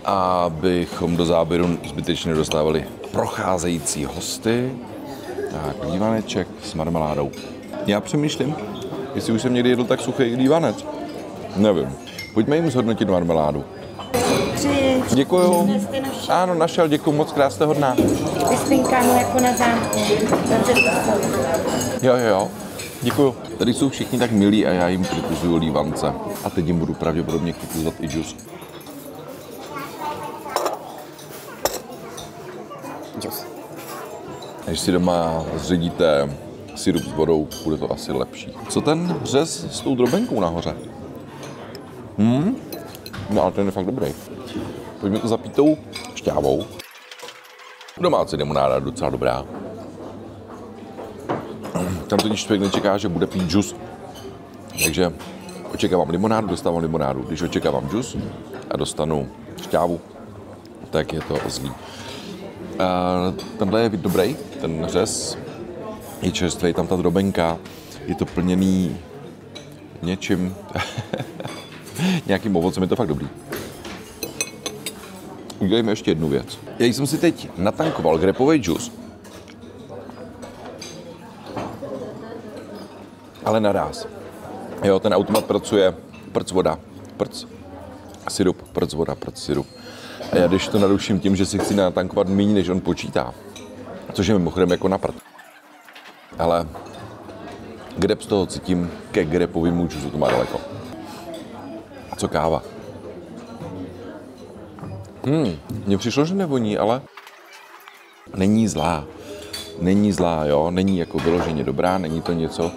abychom do záběru zbytečně dostávali procházející hosty. Tak, lívaneček s marmeládou. Já přemýšlím, jestli už jsem někdy jedl tak suchý lívanec. Nevím. Pojďme jim zhodnotit marmeládu. Děkuju. Ano, našel, děkuju moc, krásné hodná. vyspinkáno jako na zámku. Jo, jo, jo. Děkuju. Tady jsou všichni tak milí a já jim kritizuju lívance. A teď jim budu pravděpodobně kritizovat i džus. Džus. Když si doma zředíte syrup s vodou, bude to asi lepší. Co ten řez s tou drobenkou nahoře? Hmm? No ale ten je fakt dobrý. Pojďme to zapít tou šťávou. Domácí limonáda docela dobrá. Tam totiž člověk nečeká, že bude pít džus. Takže očekávám limonádu, dostávám limonádu. Když očekávám džus a dostanu šťávu, tak je to zlý. Tenhle je dobrý, ten řez je čerstvý, tam ta drobenka, je to plněný něčím, (laughs) nějakým ovocem, je to fakt dobrý. Udělejme ještě jednu věc. Já jsem si teď natankoval grepový džus, ale naraz. Jo, ten automat pracuje prc voda, prc syrup, prc voda, prc syrup. A já když to naruším tím, že si chci natankovat méně, než on počítá, což je mimochodem jako na prd. Ale grep z toho cítím ke grepovému džusu, to má daleko. A co káva? Hmm, mně přišlo, že nevoní, ale není zlá. Není zlá, jo, není jako vyloženě dobrá, není to něco,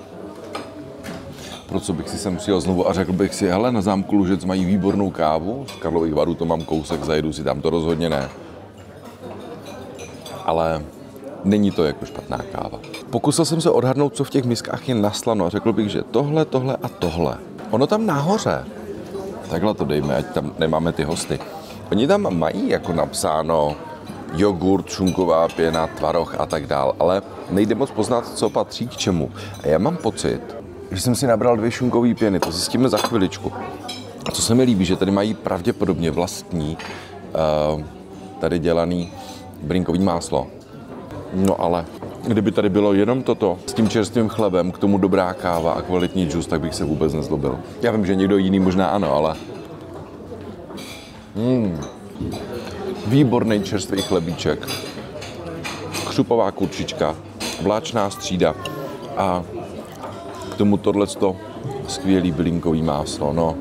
pro co bych si sem přijel znovu a řekl bych si, hele, na zámku Lužec mají výbornou kávu, z Karlových varů to mám kousek, zajedu si tam, to rozhodně ne. Ale není to jako špatná káva. Pokusil jsem se odhadnout, co v těch miskách je naslano a řekl bych, že tohle, tohle a tohle. Ono tam nahoře, takhle to dejme, ať tam nemáme ty hosty. Oni tam mají jako napsáno jogurt, šunková pěna, tvaroh a tak dál, ale nejde moc poznat, co patří k čemu. A já mám pocit, že jsem si nabral dvě šunkové pěny, to zjistíme za chviličku. A co se mi líbí, že tady mají pravděpodobně vlastní uh, tady dělaný brinkový máslo. No ale kdyby tady bylo jenom toto s tím čerstvým chlebem, k tomu dobrá káva a kvalitní džus, tak bych se vůbec nezlobil. Já vím, že někdo jiný možná ano, ale... Mm. Výborný čerstvý chlebíček. Křupová kurčička, vláčná střída a k tomu tohleto skvělý bylinkový máslo, no.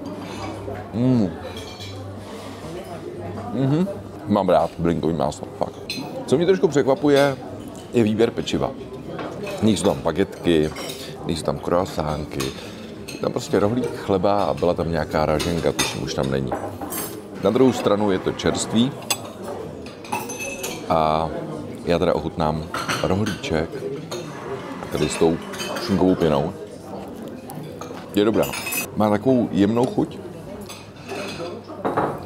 Mm. Mhm. Mám rád bylinkový máslo, fakt. Co mě trošku překvapuje, je výběr pečiva. Nejsou tam bagetky, nejsou tam croissánky, je tam prostě rohlík chleba a byla tam nějaká raženka, tuším už tam není. Na druhou stranu je to čerstvý a já teda ochutnám rohlíček tady s tou šunkovou pěnou. Je dobrá. Má takovou jemnou chuť.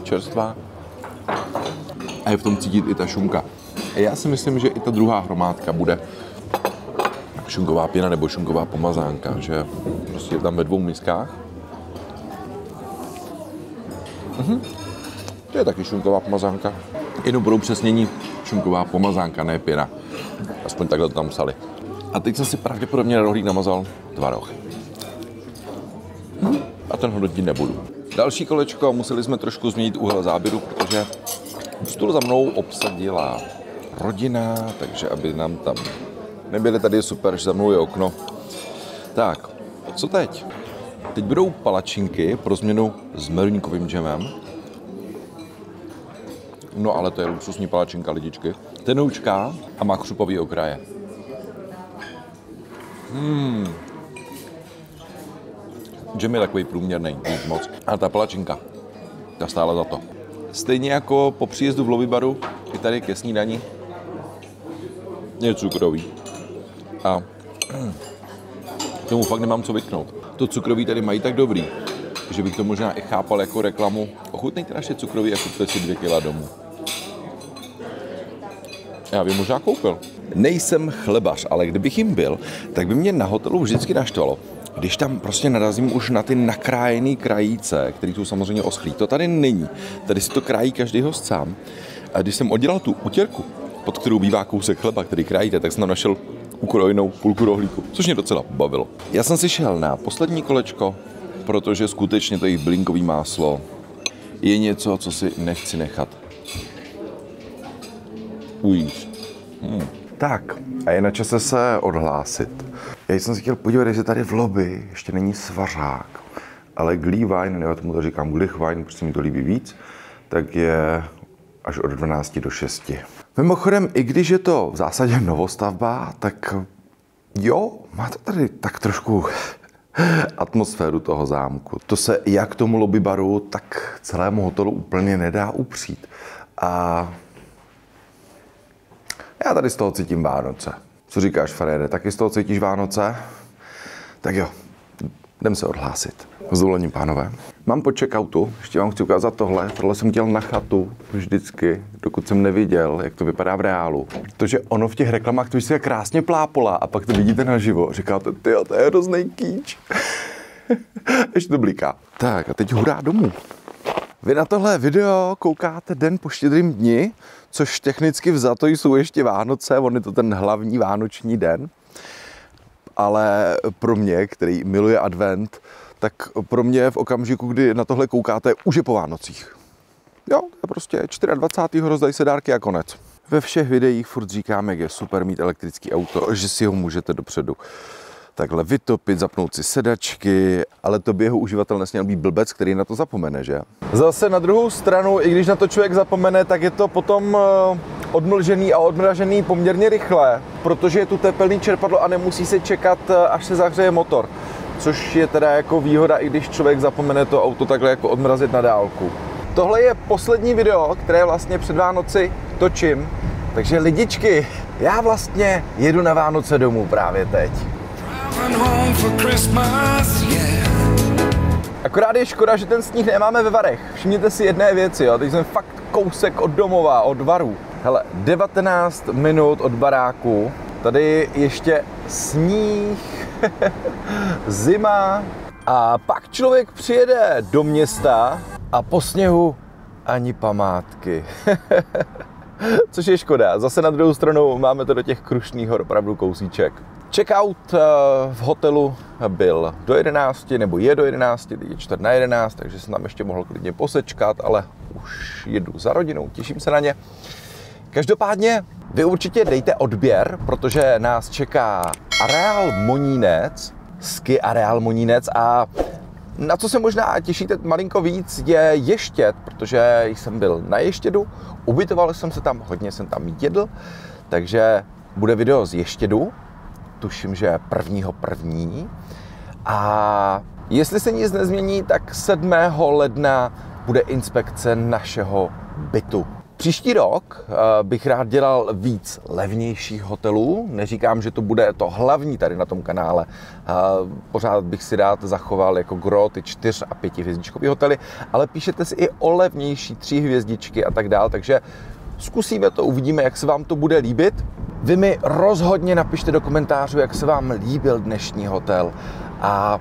Čerstvá. A je v tom cítit i ta šunka. A já si myslím, že i ta druhá hromádka bude šunková pěna nebo šunková pomazánka, že prostě je tam ve dvou miskách. Mhm. To je taky šunková pomazánka. Jenom pro upřesnění, šunková pomazánka, ne pěna. Aspoň takhle to tam psali. A teď jsem si pravděpodobně na rohlík namazal tvaroh. Hm. A ten hodnotit nebudu. Další kolečko, museli jsme trošku změnit úhel záběru, protože stůl za mnou obsadila rodina, takže aby nám tam nebyli tady super, že za mnou je okno. Tak, co teď? Teď budou palačinky pro změnu s meruňkovým džemem. No ale to je luxusní palačinka lidičky. Tenoučká a má křupový okraje. Hmm. Džem je takový průměrný, nic moc. Ale ta palačinka, ta stála za to. Stejně jako po příjezdu v Lovibaru, i tady ke snídani, je cukrový. A k tomu fakt nemám co vytknout. To cukroví tady mají tak dobrý, že bych to možná i chápal jako reklamu. Ochutnejte naše cukroví a kupte si dvě kila domů. Já bych možná koupil. Nejsem chlebař, ale kdybych jim byl, tak by mě na hotelu vždycky naštvalo, když tam prostě narazím už na ty nakrájené krajíce, které jsou samozřejmě oschlí. To tady není. Tady si to krájí každý host sám. A když jsem oddělal tu utěrku, pod kterou bývá kousek chleba, který krájíte, tak jsem tam našel ukrojenou půlku rohlíku, což mě docela bavilo. Já jsem si šel na poslední kolečko, protože skutečně to jejich blinkový máslo je něco, co si nechci nechat ujíst. Hmm. Tak, a je na čase se odhlásit. Já jsem si chtěl podívat, jestli tady v lobby ještě není svařák, ale Glühwein, nebo tomu to říkám Glühwein, protože se mi to líbí víc, tak je až od 12 do 6. Mimochodem, i když je to v zásadě novostavba, tak jo, má to tady tak trošku atmosféru toho zámku. To se jak tomu lobby baru, tak celému hotelu úplně nedá upřít. A já tady z toho cítím Vánoce. Co říkáš, Farére, taky z toho cítíš Vánoce? Tak jo, jdem se odhlásit. S dovolením, pánové. Mám po checkoutu, ještě vám chci ukázat tohle. Tohle jsem dělal na chatu vždycky, dokud jsem neviděl, jak to vypadá v reálu. Protože ono v těch reklamách to se krásně plápola a pak to vidíte naživo. Říkáte, ty to je hrozný kýč. (laughs) ještě to blíká. Tak a teď hurá domů. Vy na tohle video koukáte den po štědrým dni, což technicky vzato jsou ještě Vánoce, on je to ten hlavní vánoční den. Ale pro mě, který miluje advent, tak pro mě v okamžiku, kdy na tohle koukáte, už je po Vánocích. Jo, to je prostě 24. rozdají se dárky a konec. Ve všech videích furt říkáme, jak je super mít elektrický auto, že si ho můžete dopředu takhle vytopit, zapnout si sedačky, ale to by jeho uživatel nesměl být blbec, který na to zapomene, že? Zase na druhou stranu, i když na to člověk zapomene, tak je to potom eh, odmlžený a odmražený poměrně rychle, protože je tu tepelný čerpadlo a nemusí se čekat, eh, až se zahřeje motor. Což je teda jako výhoda, i když člověk zapomene to auto takhle jako odmrazit na dálku. Tohle je poslední video, které vlastně před Vánoci točím. Takže lidičky, já vlastně jedu na Vánoce domů právě teď. Akorát je škoda, že ten sníh nemáme ve varech. Všimněte si jedné věci, jo. teď jsem fakt kousek od domova, od varu. Hele, 19 minut od baráku, tady ještě sníh, (laughs) zima a pak člověk přijede do města a po sněhu ani památky. (laughs) Což je škoda. Zase na druhou stranu máme to do těch krušných hor opravdu kousíček. Checkout eh, v hotelu byl do 11, nebo je do 11, teď je 4 na 11, takže jsem tam ještě mohl klidně posečkat, ale už jedu za rodinou, těším se na ně. Každopádně vy určitě dejte odběr, protože nás čeká areál Monínec, ski areál Monínec a na co se možná těšíte malinko víc je ještět, protože jsem byl na ještědu, ubytoval jsem se tam, hodně jsem tam jedl, takže bude video z ještědu, tuším, že prvního první. A jestli se nic nezmění, tak 7. ledna bude inspekce našeho bytu. Příští rok eh, bych rád dělal víc levnějších hotelů. Neříkám, že to bude to hlavní tady na tom kanále. Eh, pořád bych si rád zachoval jako gro ty čtyř a pěti hvězdičkové hotely, ale píšete si i o levnější tři hvězdičky a tak dál, takže zkusíme to, uvidíme, jak se vám to bude líbit. Vy mi rozhodně napište do komentářů, jak se vám líbil dnešní hotel a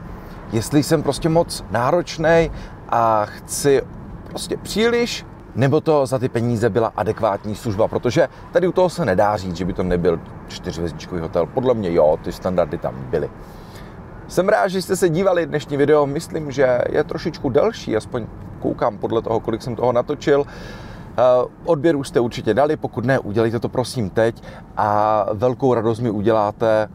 jestli jsem prostě moc náročný a chci prostě příliš, nebo to za ty peníze byla adekvátní služba, protože tady u toho se nedá říct, že by to nebyl čtyřhvězdičkový hotel. Podle mě jo, ty standardy tam byly. Jsem rád, že jste se dívali dnešní video, myslím, že je trošičku delší, aspoň koukám podle toho, kolik jsem toho natočil. Odběr už jste určitě dali, pokud ne, udělejte to prosím teď a velkou radost mi uděláte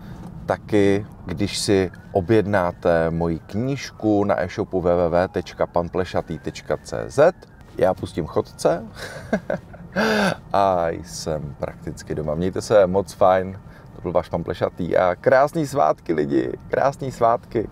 taky, když si objednáte moji knížku na e-shopu www.panplešatý.cz. Já pustím chodce (laughs) a jsem prakticky doma. Mějte se moc fajn, to byl váš pan Plešatý a krásný svátky lidi, krásný svátky.